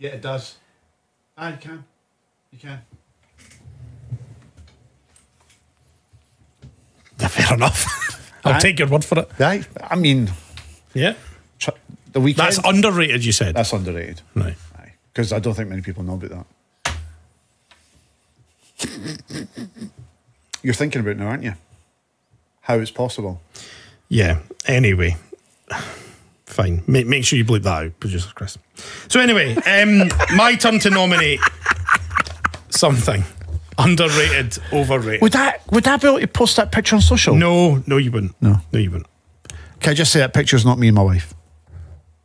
Yeah, it does. Ah, you can. You can. Yeah, fair enough. [LAUGHS] I'll Aye. take your word for it. Right. I mean, Yeah, tr- the weekend. that's underrated. You said That's underrated. right. Because I don't think many people know about that. You're thinking about it now, aren't you? How it's possible. Yeah. Anyway, fine. Make, make sure you bleep that out, producer Chris. So anyway, um, [LAUGHS] my turn to nominate something underrated, overrated. Would that would I be able to post that picture on social? no, no, you wouldn't. No. no, you wouldn't. Can I just say that picture's not me and my wife?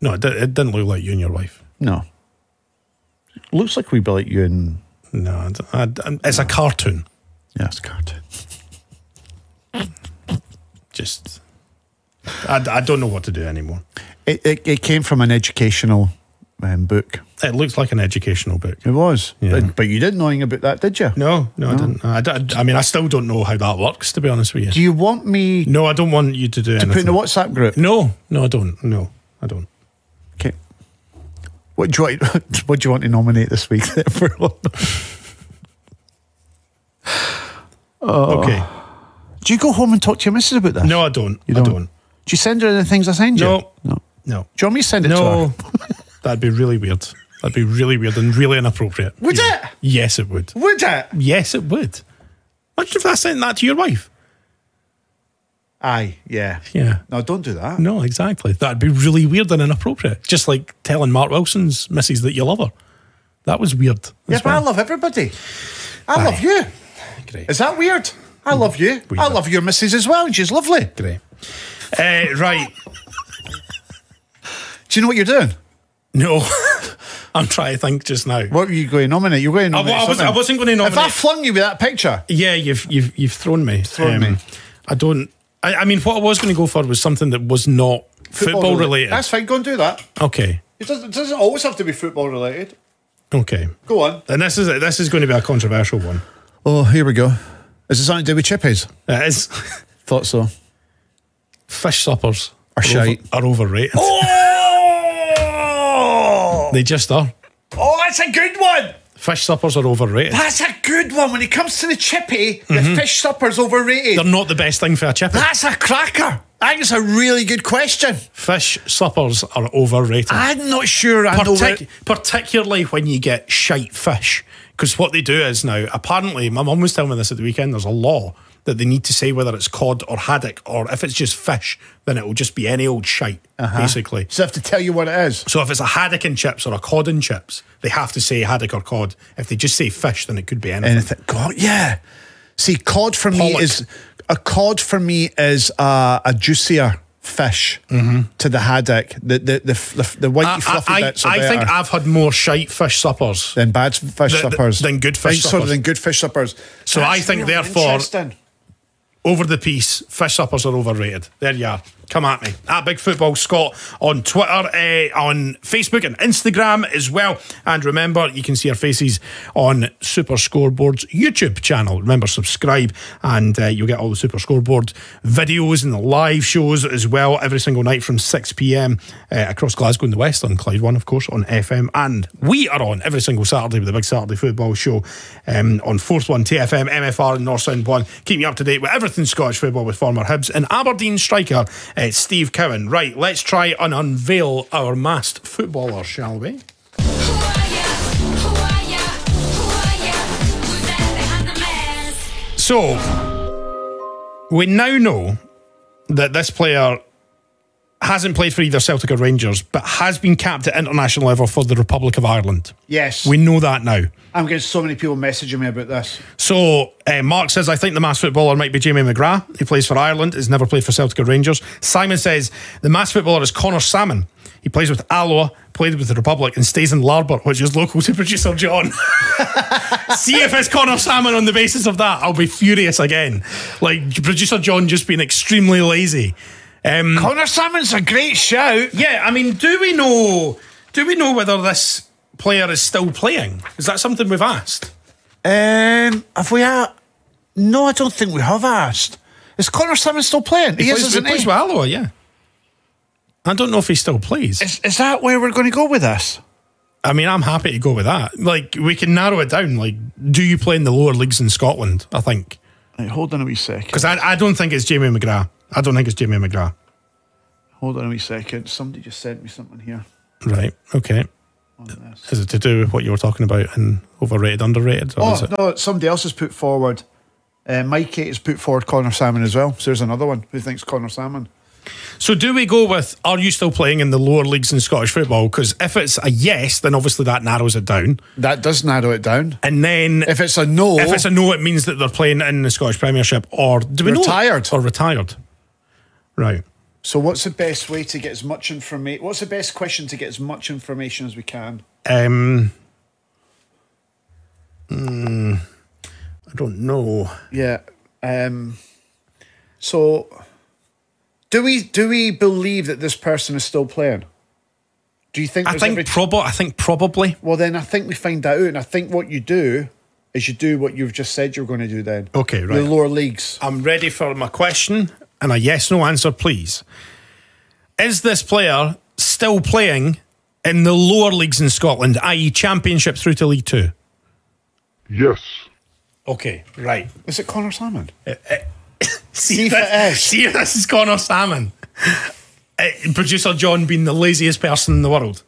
No, it, di- it didn't look like you and your wife. No. Looks like we be like you and No, I I d- it's a cartoon. yeah, it's a cartoon. Just, I, I don't know what to do anymore. It, it it came from an educational um, book. It looks like an educational book. It was, Yeah. but, but you didn't know anything about that, did you? No, no, I didn't. I mean, I still don't know how that works. To be honest with you, Do you want me no, I don't want you to do to anything. put in the WhatsApp group? No, no, I don't. No, I don't. Okay. What do you want? [LAUGHS] What do you want to nominate this week? [LAUGHS] for? [LAUGHS] Okay. do you go home and talk to your missus about this? No, I don't. You I don't? don't. Do you send her the things I send you? No. No. No. Do you want me to send it to No. her? [LAUGHS] That'd be really weird. That'd be really weird and really inappropriate. Would Yeah. it? Yes, it would. Would it? Yes, it would. Imagine if I sent that to your wife. Aye, yeah. Yeah. No, don't do that. No, exactly. That'd be really weird and inappropriate. Just like telling Mark Wilson's missus that you love her. That was weird. Yeah, but I love everybody. I love you. Great. Is that weird? I love you. Weird. I love your missus as well, she's lovely. Great. Uh, right. Do you know what you're doing? No. [LAUGHS] I'm trying to think just now. What were you going to nominate? You're going to nominate I was- something. I wasn't going to nominate. If I flung you with that picture, Yeah, you've you've you've thrown me. Um, Thrown me. I don't. I, I mean, what I was going to go for was something that was not football, related. That's fine. Go and do that. okay. It doesn't, it doesn't always have to be football related. Okay. Go on. And this is this is going to be a controversial one. Oh, here we go. Is it something to do with chippies? It is [LAUGHS] Thought so. fish suppers Are shite. Over, are overrated. Oh! They just are. Oh, that's a good one. Fish suppers are overrated. That's a good one. When it comes to the chippy, the mm-hmm. fish supper's overrated. They're not the best thing for a chip. That's a cracker. I think it's a really good question. Fish suppers are overrated. I'm not sure I know Partic- where. particularly when you get shite fish. Because what they do is now, apparently, my mum was telling me this at the weekend, there's a law that they need to say whether it's cod or haddock, or if it's just fish, then it will just be any old shite, uh-huh. basically. So I have to tell you what it is. So if it's a haddock and chips or a cod and chips, they have to say haddock or cod. If they just say fish, then it could be anything. Anything. God, yeah. See, cod for me is a cod for me is a, a juicier fish mm-hmm. to the haddock. The the the, the, the white I, fluffy I, bits I think I've had more shite fish suppers. than bad fish Th- th- suppers than good fish Sorry, suppers. than good fish suppers. So I think really therefore-. Over the piece, fish suppers are overrated. There you are. Come at me. At Big Football Scot on Twitter, eh, on Facebook and Instagram as well. And remember, you can see our faces on Super Scoreboard's YouTube channel. Remember, subscribe and uh, you'll get all the Super Scoreboard videos and the live shows as well every single night from 6 pm uh, across Glasgow and the West on Clyde One, of course, on FM. And we are on every single Saturday with the Big Saturday Football Show um, on Forth One, TFM, MFR, and Northsound One. Keep you up to date with everything Scottish football with former Hibs and Aberdeen striker uh, Steve Cowan. Right, let's try and unveil our masked footballer, shall we? So, we now know that this player hasn't played for either Celtic or Rangers, but has been capped at international level for the Republic of Ireland. Yes, We know that now. I'm getting so many people messaging me about this. So uh, Mark says, I think the mass footballer might be Jamie McGrath. He plays for Ireland, has never played for Celtic or Rangers. Simon says, the mass footballer is Conor Sammon. He plays with Alloa, played with the Republic, and stays in Larbert, which is local to [LAUGHS] producer John. [LAUGHS] See if it's Conor Sammon on the basis of that. I'll be furious again. Like producer John just being extremely lazy. Um, Conor Sammon's a great shout. yeah, I mean, do we know? Do we know whether this player is still playing? Is that something we've asked? Um, have we? Uh, no, I don't think we have asked. Is Conor Sammon still playing? He, is, plays, isn't he plays he? with Alloa, yeah. I don't know if he still plays. Is, is that where we're going to go with this? I mean, I'm happy to go with that. Like, we can narrow it down. Like, do you play in the lower leagues in Scotland? I think Right, hold on a wee second. because I, I don't think it's Jamie McGrath. I don't think it's Jamie McGrath. Hold on a wee second. Somebody just sent me something here Right. Okay. Is it to do with what you were talking about and overrated, underrated? Oh it? no, somebody else has put forward. Uh, Mikey has put forward Conor Sammon as well. So there's another one who thinks Conor Sammon. So, do we go with are you still playing in the lower leagues in Scottish football? Because if it's a yes, then obviously that narrows it down. That does narrow it down. And then If it's a no, If it's a no, it means that they're playing in the Scottish Premiership or do we Retired. know? Or retired. Right. so what's the best way to get as much information? What's the best question to get as much information as we can? Um, mm, I don't know. Yeah. Um, so, do we do we believe that this person is still playing? Do you think? I think every- prob- I think probably. well, then I think we find that out, and I think what you do is you do what you've just said you're going to do. Then, Okay, right. The lower leagues. I'm ready for my question and a yes no answer, please. Is this player still playing in the lower leagues in Scotland, i.e., Championship through to League Two? Yes. Okay, right. Is it Conor Sammon? [COUGHS] See if this, it is. see if this is Conor Sammon. Uh, producer John being the laziest person in the world.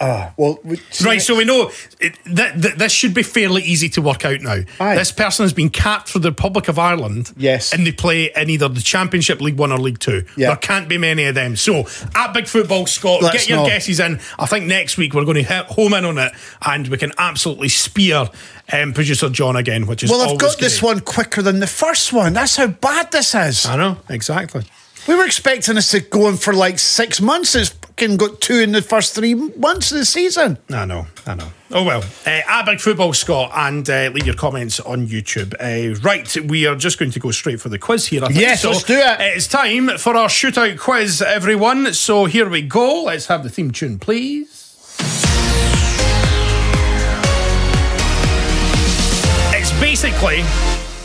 Uh, well, Right, so we know it, that, that this should be fairly easy to work out now. Aye. This person has been capped for the Republic of Ireland. Yes. And they play in either the Championship, League One, or League Two. Yeah. There can't be many of them. So, at Big Football Scot, Let get your guesses in. I think next week we're going to hit home in on it and we can absolutely spear um, producer John again, which is well, I've got this one quicker than the first one. That's how bad this is. I know, exactly. We were expecting this to go on for like six months. It's fucking got two in the first three months of the season. I know, I know. Oh well. Uh, at Big Football Scot and uh, leave your comments on YouTube. Uh, right, we are just going to go straight for the quiz here. I think. Yes, so let's do it. It's time for our shootout quiz, everyone. So here we go. Let's have the theme tune, please. It's basically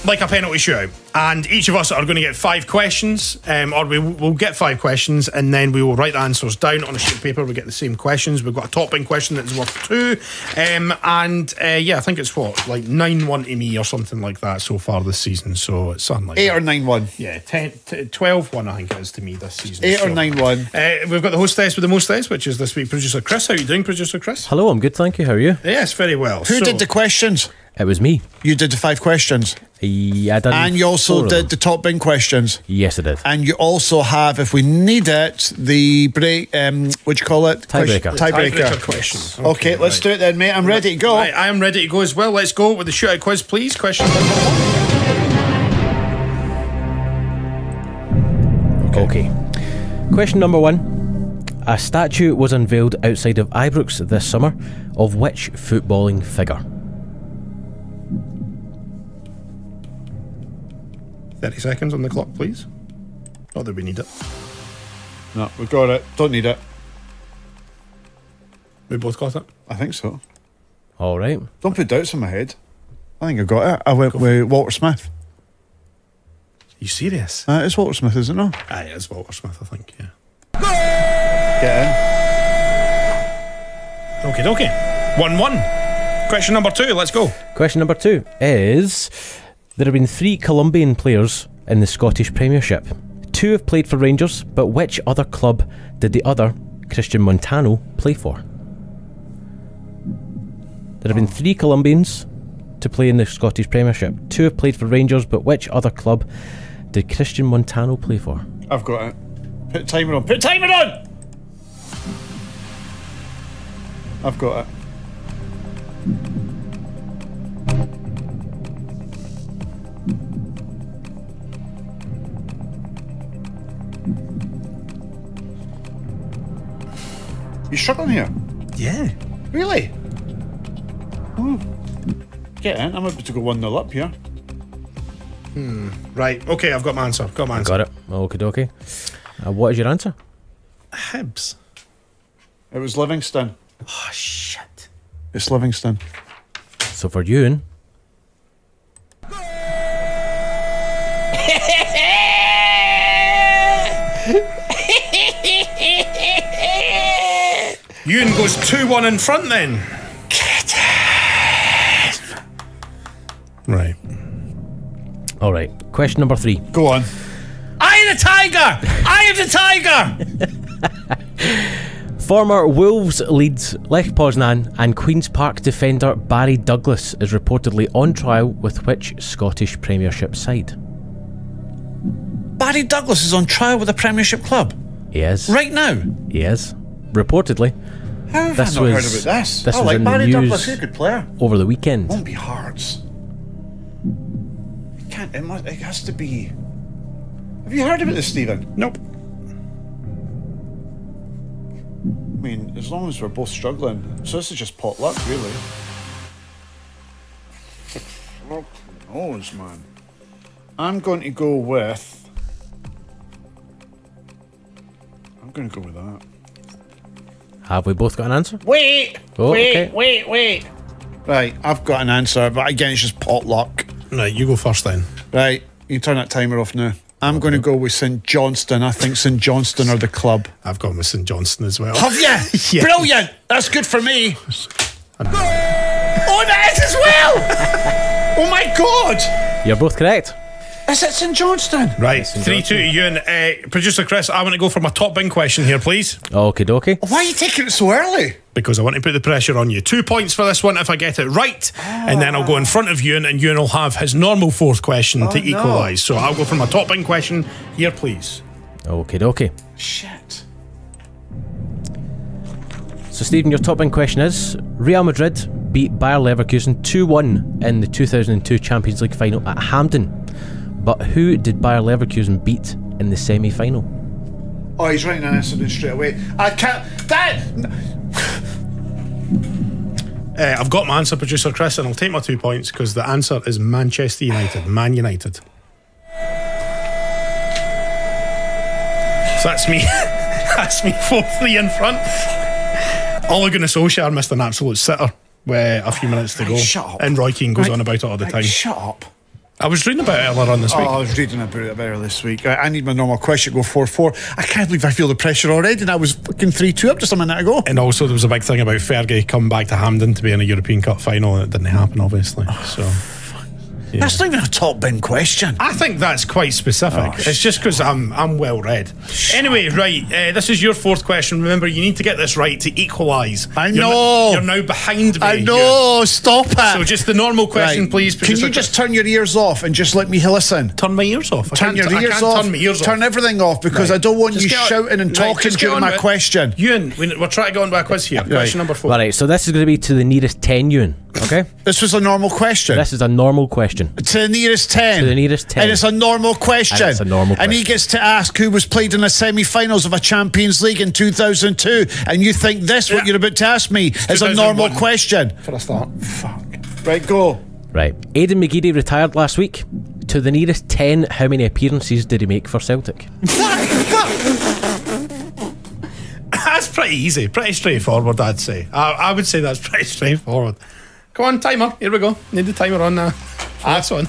like a penalty shootout, and each of us are going to get five questions, um, or we will get five questions, and then we will write the answers down on a sheet of paper. We get the same questions. We've got a topping question that's worth two, um, and uh, yeah, I think it's what like nine one to me or something like that so far this season. So it's something like Eight that. or nine one. Yeah, 10, t- 12 1, I think it is to me this season. Eight or nine one. Uh, we've got the hostess with the mostess, which is this week, producer Chris. How are you doing, producer Chris? Hello, I'm good, thank you. How are you? Yes, very well. Who So- did the questions? It was me. You did the five questions. Yeah, I done And you also did the top bin questions. Yes, I did. And you also have, if we need it, the break, um, what do you call it? Tiebreaker. Tiebreaker. Tiebreaker question. Okay, let's right. do it then, mate. I'm ready to go. Right, I am ready to go as well. Let's go with the shootout quiz, please. Question number one. Okay. Question number one. A statue was unveiled outside of Ibrox this summer of which footballing figure? 30 seconds on the clock, please. Not that we need it. No, we've got it. Don't need it. We both got it. I think so. All right. Don't put doubts in my head. I think I got it. I went with Walter Smith. you serious? Uh, it's Walter Smith, isn't it not? Aye, it is Walter Smith, I think, yeah. Get in. Okay, okay. 1 1. Question number two, let's go. Question number two is There have been three Colombian players in the Scottish Premiership. Two have played for Rangers, but which other club did the other, Christian Montano, play for? There have been three Colombians to play in the Scottish Premiership. Two have played for Rangers, but which other club did Christian Montano play for? I've got it. Put timer on. Put timer on! I've got it. You struggling here? Yeah. Really? Hmm. Get in. I'm about to go 1 0 up here. Hmm. Right, okay, I've got my answer. Got my answer. Got it. Okie dokie. Uh, what is your answer? Hibs. It was Livingston. Oh, shit. It's Livingston. So for Ewen, Ewen goes 2 1 in front then. Right. all right. Question number three. Go on. I am the tiger! I am the tiger! [LAUGHS] Former Wolves Leeds, Lech Poznan, and Queen's Park defender Barry Douglas is reportedly on trial with which Scottish Premiership side? Barry Douglas is on trial with a Premiership club He is. right now. He is. Reportedly, How have This I not heard was- about this? this I was like in the news. Douglas. He's a good player. over the weekend. Won't be Hearts. It can't. It, must, it has to be. Have you heard about this, Steven? Nope. I mean, as long as we're both struggling, so this is just pot luck, really. [LAUGHS] Fuck knows, man. I'm going to go with. I'm going to go with that. Have we both got an answer? Wait! Oh, wait! okay. Wait! Wait! Right, I've got an answer, but again, it's just pot luck. Right, you go first then. Right, you turn that timer off now. I'm going to go with St Johnstone. I think St Johnstone are the club. I've gone with St Johnstone as well. Have you? [LAUGHS] Yeah. Brilliant! That's good for me. [LAUGHS] oh, that is as well! [LAUGHS] oh my god! You're both correct. Is it St Johnstone? Right, 3 2 to Ewen. Uh, Producer Chris, I want to go for my top bin question here, please, Okie dokie. Why are you taking it so early? because I want to put the pressure on you. Two points for this one if I get it right, and then I'll go in front of Ewen, and Ewen will have his normal fourth question to Oh, no. equalise. So I'll go for my top bin question here, please. Okie dokie. Shit. So, Steven, your top end question is Real Madrid beat Bayer Leverkusen 2 1 in the 2002 Champions League final at Hampden. But who did Bayer Leverkusen beat in the semi final? Oh, he's writing an answer straight away. I can't. That. Uh, I've got my answer, Producer Chris, and I'll take my two points because the answer is Manchester United. Man United. So that's me. [LAUGHS] that's me 4 3 in front. Ole Gunnar Solskjaer missed an absolute sitter with a few minutes to go. shut up. And Roy Keane goes Right. on about it all the Right, time. Shut up. I was reading about it earlier on this Oh, week. I was reading about it earlier this week. I, I need my normal question go 4 4. I can't believe I feel the pressure already, and I was fucking 3 2 up just a minute ago. And also, there was a big thing about Fergie coming back to Hampden to be in a European Cup final, and it didn't happen, obviously. So That's not even a top bin question. I think that's quite specific. it's just because I'm I'm well read. Anyway, right, uh, this is your fourth question. Remember, you need to get this right to equalise. I You're n- know. You're now behind me. I know, stop it. So just the normal question, Right. please. Can you just turn your ears off and just let me listen? turn my ears off? I Turn can't, your I ears can't off. Turn my ears Turn off. everything off because Right. I don't want Just you shouting and right, talking just during my with question. Ewen, we- we're trying to go on to a quiz here. Question number four. Alright, so this is going to be to the nearest 10 Ewen. Okay? This was a normal question. this is a normal question. to the nearest 10. To the nearest 10. And it's a normal question. And it's a normal And he gets to ask who was played in the semi finals of a Champions League in 2002. And you think this, what you're about to ask me, is a normal question. For a start. Fuck. Right, go. Right. Aidan McGeady retired last week. To the nearest 10, how many appearances did he make for Celtic? [LAUGHS] That's pretty easy, pretty straightforward, I'd say. I, I would say that's pretty straightforward. Come on, timer. Here we go. Need the timer on now. That's one.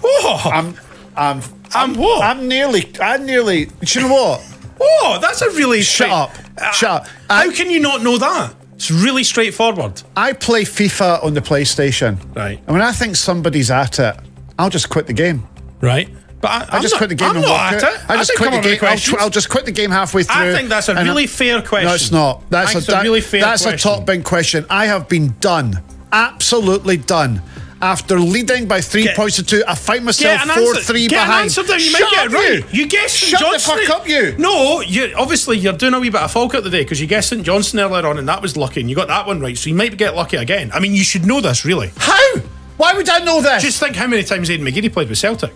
Whoa! I'm, I'm, I'm what? I'm nearly, I'm nearly, do you know what? Whoa, that's a really Shut up. Uh, Shut up. How can you not know that? It's really straightforward. I play FIFA on the PlayStation. Right. And when I think somebody's at it, I'll just quit the game. Right? But I, I I'm just not, quit the game I'm and not walk at out. it. I just think quit I'm the game. I'll. I'll just quit the game halfway through. I think that's a really I- fair question. No, it's not. That's a, it's a really fair That's question. a top bin question. I have been done, absolutely done. After leading by three Get- points to two, I find myself an four answer. three Get behind. an answer down. You Shut might get up, it right. You, guessed St Shut Johnstone. the fuck up, you. No, you obviously you're doing a wee bit of folk out the day because you guessed St Johnstone earlier on and that was lucky and you got that one right. So you might get lucky again. I mean, you should know this really. How? Why would I know this? Just think how many times Aidan McGeady played with Celtic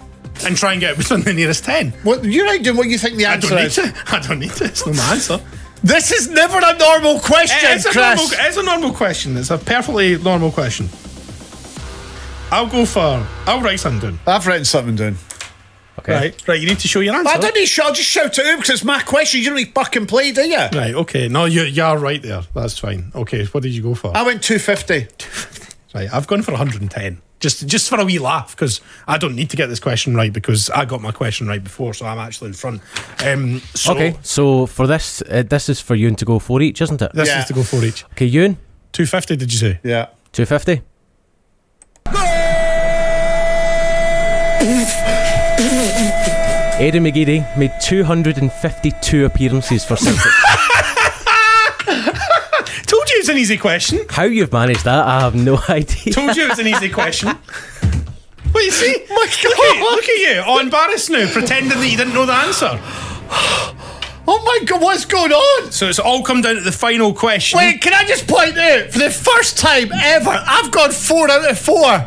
and try and get within the nearest ten. what, you're right doing what you think the I answer don't need is. to. [LAUGHS] I don't need to. It's not [LAUGHS] my answer. This is never a normal question, eh, It's a, Chris. normal, it's a normal question. It's a perfectly normal question. I'll go for. I'll write something down. I've written something down. Okay. Right, right. You need to show your answer. I don't need to. I'll just shout it out because it's my question. You don't need fucking play, do you? Right. Okay. No, you you're right there. That's fine. Okay. What did you go for? I went 250. [LAUGHS] Right. I've gone for 110. Just just for a wee laugh because I don't need to get this question right because I got my question right before, so I'm actually in front. Um. So Okay, so for this, uh, this is for Ewen to go for each, isn't it? This Yeah. is to go for each. Okay, Ewen, 250. Did you say? Yeah. 250. Aidan [LAUGHS] McGeady made 252 appearances for Celtic. [LAUGHS] It's an easy question. How you've managed that, I have no [LAUGHS] idea. Told you it's an easy question. [LAUGHS] What you see? [LAUGHS] My Look at, look at you, all embarrassed now, pretending that you didn't know the answer. [GASPS] Oh my god, what's going on? So it's all come down to the final question. Wait, can I just point out, for the first time ever, I've gone four out of four.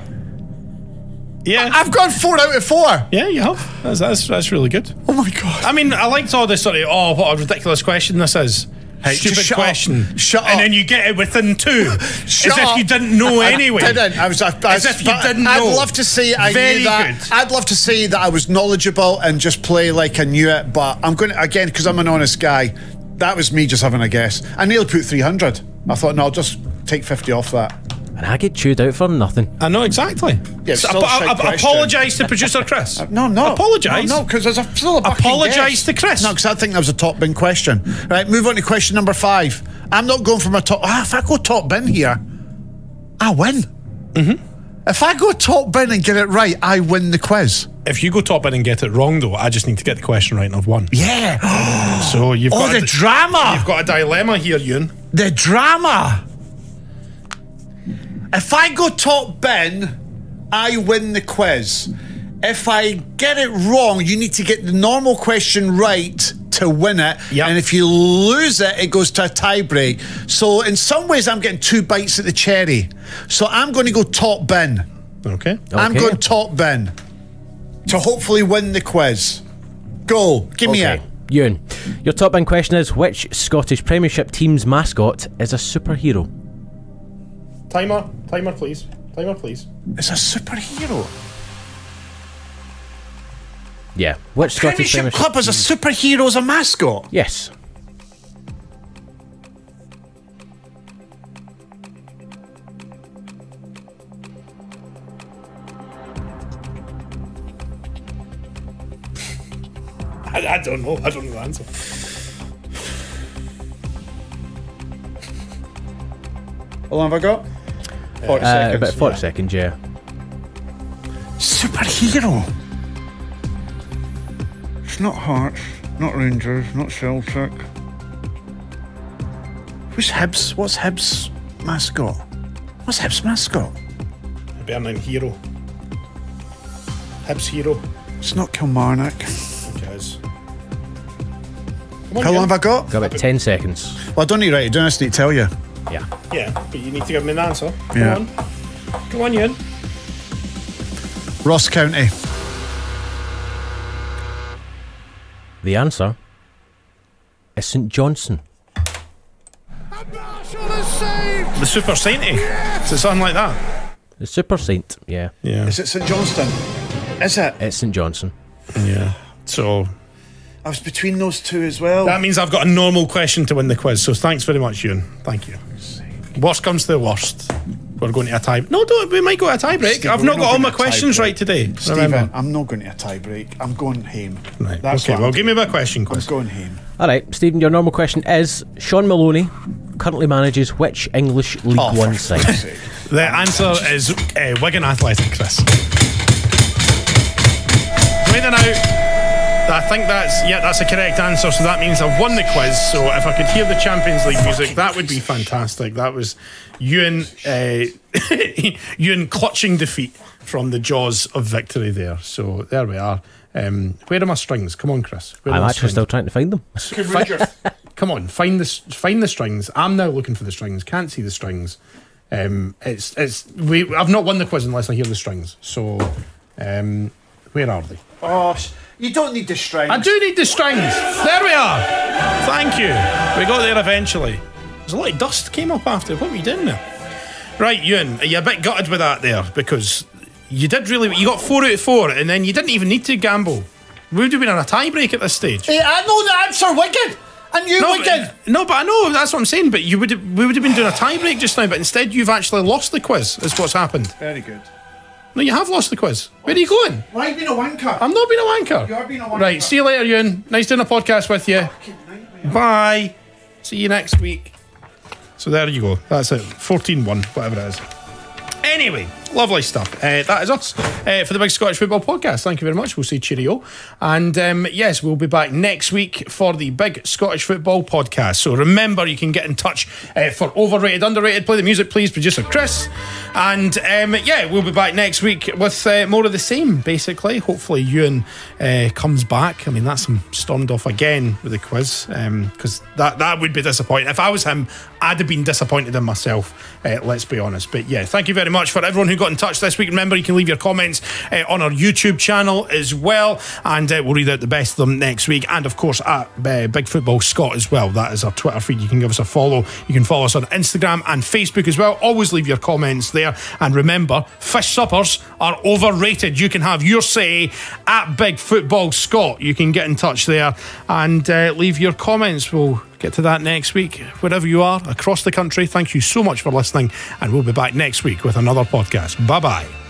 Yeah. I've gone four out of four. yeah, you have. That's, that's that's really good. Oh my god. I mean, I liked all this sort of, oh, what a ridiculous question this is. Hey, Stupid just shut question. up. Shut and then you get it within two. Shut [LAUGHS] as if you didn't know anyway. I didn't. I was, I, I, as if you didn't know. I'd love to say I Very knew that. good. I'd love to say that I was knowledgeable and just play like I knew it. But I'm going to again because I'm an honest guy. That was me just having a guess. I nearly put 300. I thought, no, I'll just take 50 off that. And I get chewed out for nothing. I know exactly. Yeah, it's So, still a ap- ap- apologise to producer Chris. [LAUGHS] No, no. Apologise. No, because there's a, still a fucking Apologise to Chris. No, because I think that was a top bin question. Right, move on to question number five. I'm not going for my top. Ah, if I go top bin here, I win. Mm-hmm. If I go top bin and get it right, I win the quiz. If you go top in and get it wrong, though, I just need to get the question right and I've won. Yeah. [GASPS] So you've Oh, got the a, drama. you've got a dilemma here, Ewen. The drama. If I go top bin, I win the quiz. If I get it wrong, you need to get the normal question right to win it. Yep. And if you lose it, it goes to a tie break. So in some ways, I'm getting two bites at the cherry. So I'm going to go top bin. Okay. I'm Okay. going top bin to hopefully win the quiz. Go. Give me Okay. it. Ewen, your top bin question is which Scottish Premiership team's mascot is a superhero? Timer, timer, please. Timer, please. It's a superhero. Yeah. Which Scottish Premiership Premiership club has a mm. superhero as a mascot. Yes. [LAUGHS] I, I don't know. I don't know the answer. How long have I got? 40 Uh, about 40 seconds, yeah. Superhero. It's not Hearts, not Rangers, not Celtic. Who's Hibs? What's Hibs mascot? What's Hibs mascot? Bernard Hero. Hibs Hero. It's not Kilmarnock. It is. Come on, How long have I got? Got about 10 seconds. Well, I don't need to write it down. I just need to tell you. Yeah. Yeah, but you need to give me an answer. Come Yeah. on. Come on, Ewen. Ross County. The answer is St Johnson. The Super Sainty. Is it something like that? The Super Saint, yeah. Yeah. Is it St Johnstone? Is it? It's St Johnson. Yeah. So I was between those two as well. that means I've got a normal question to win the quiz. So thanks very much, Ewen. Thank you. Worst comes to the worst. We're going to a tie. No, don't. We might go to a tie break. Steven, I've we're not not got all my to a tie questions right today. Steven, Remember. I'm not going to a tie break. I'm going home. Right. That's okay. Well, I'm- give me my question I'm going home. All right, Steven, your normal question is Shaun Maloney currently manages which English League Oh, for One fuck's side? sake. The answer is uh, Wigan Athletic, Chris. Waiting out. I think that's yeah, that's a correct answer. So that means I've won the quiz. So if I could hear the Champions League music, that would be fantastic. That was Ewen, uh, [LAUGHS] Ewen clutching defeat from the jaws of victory there. So there we are. Um, where are my strings? Come on, Chris. Where are I'm actually strings? still trying to find them. [LAUGHS] Come on, find the find the strings. I'm now looking for the strings. Can't see the strings. Um, it's it's we. I've not won the quiz unless I hear the strings. So, um, where are they? Oh, sh- you don't need the strings. I do need the strings. There we are. Thank you. We got there eventually. There's a lot of dust came up after. What were you doing there? Right, Ewen, are you a bit gutted with that there because you did really. You got four out of four, and then you didn't even need to gamble. We would have been on a tie break at this stage. Hey, I know the answer, Wigan. And you, No, Wigan. but, no, but I know that's what I'm saying. But you would have, we would have been doing a tie break just now. But instead, you've actually lost the quiz. Is what's happened. Very good. No, you have lost the quiz. Where are you going? Why have you been a wanker? I'm not being a wanker. You are being a wanker. Right. See you later, Ewen. Nice doing a podcast with you. Bye. See you next week. So there you go. That's it. 14 1, whatever it is. Anyway, lovely stuff. Uh, that is us uh, for the Big Scottish Football Podcast. Thank you very much. We'll say cheerio. And um, yes, we'll be back next week for the Big Scottish Football Podcast. So remember, you can get in touch uh, for overrated, underrated. Play the music, please, producer Chris. And um, yeah, we'll be back next week with uh, more of the same, basically. Hopefully, Ewen uh, comes back. I mean, that's him stormed off again with the quiz because that, that would be disappointing. If I was him, I'd have been disappointed in myself, uh, let's be honest. But yeah, thank you very much for everyone who got in touch this week. Remember, you can leave your comments uh, on our YouTube channel as well, and uh, we'll read out the best of them next week. And of course, at uh, Big Football Scot as well. That is our Twitter feed. You can give us a follow. You can follow us on Instagram and Facebook as well. Always leave your comments there. And remember, fish suppers are overrated. You can have your say at Big Football Scot. You can get in touch there and uh, leave your comments. We'll get to that next week. Wherever you are across the country, thank you so much for listening. And we'll be back next week with another podcast. Bye bye.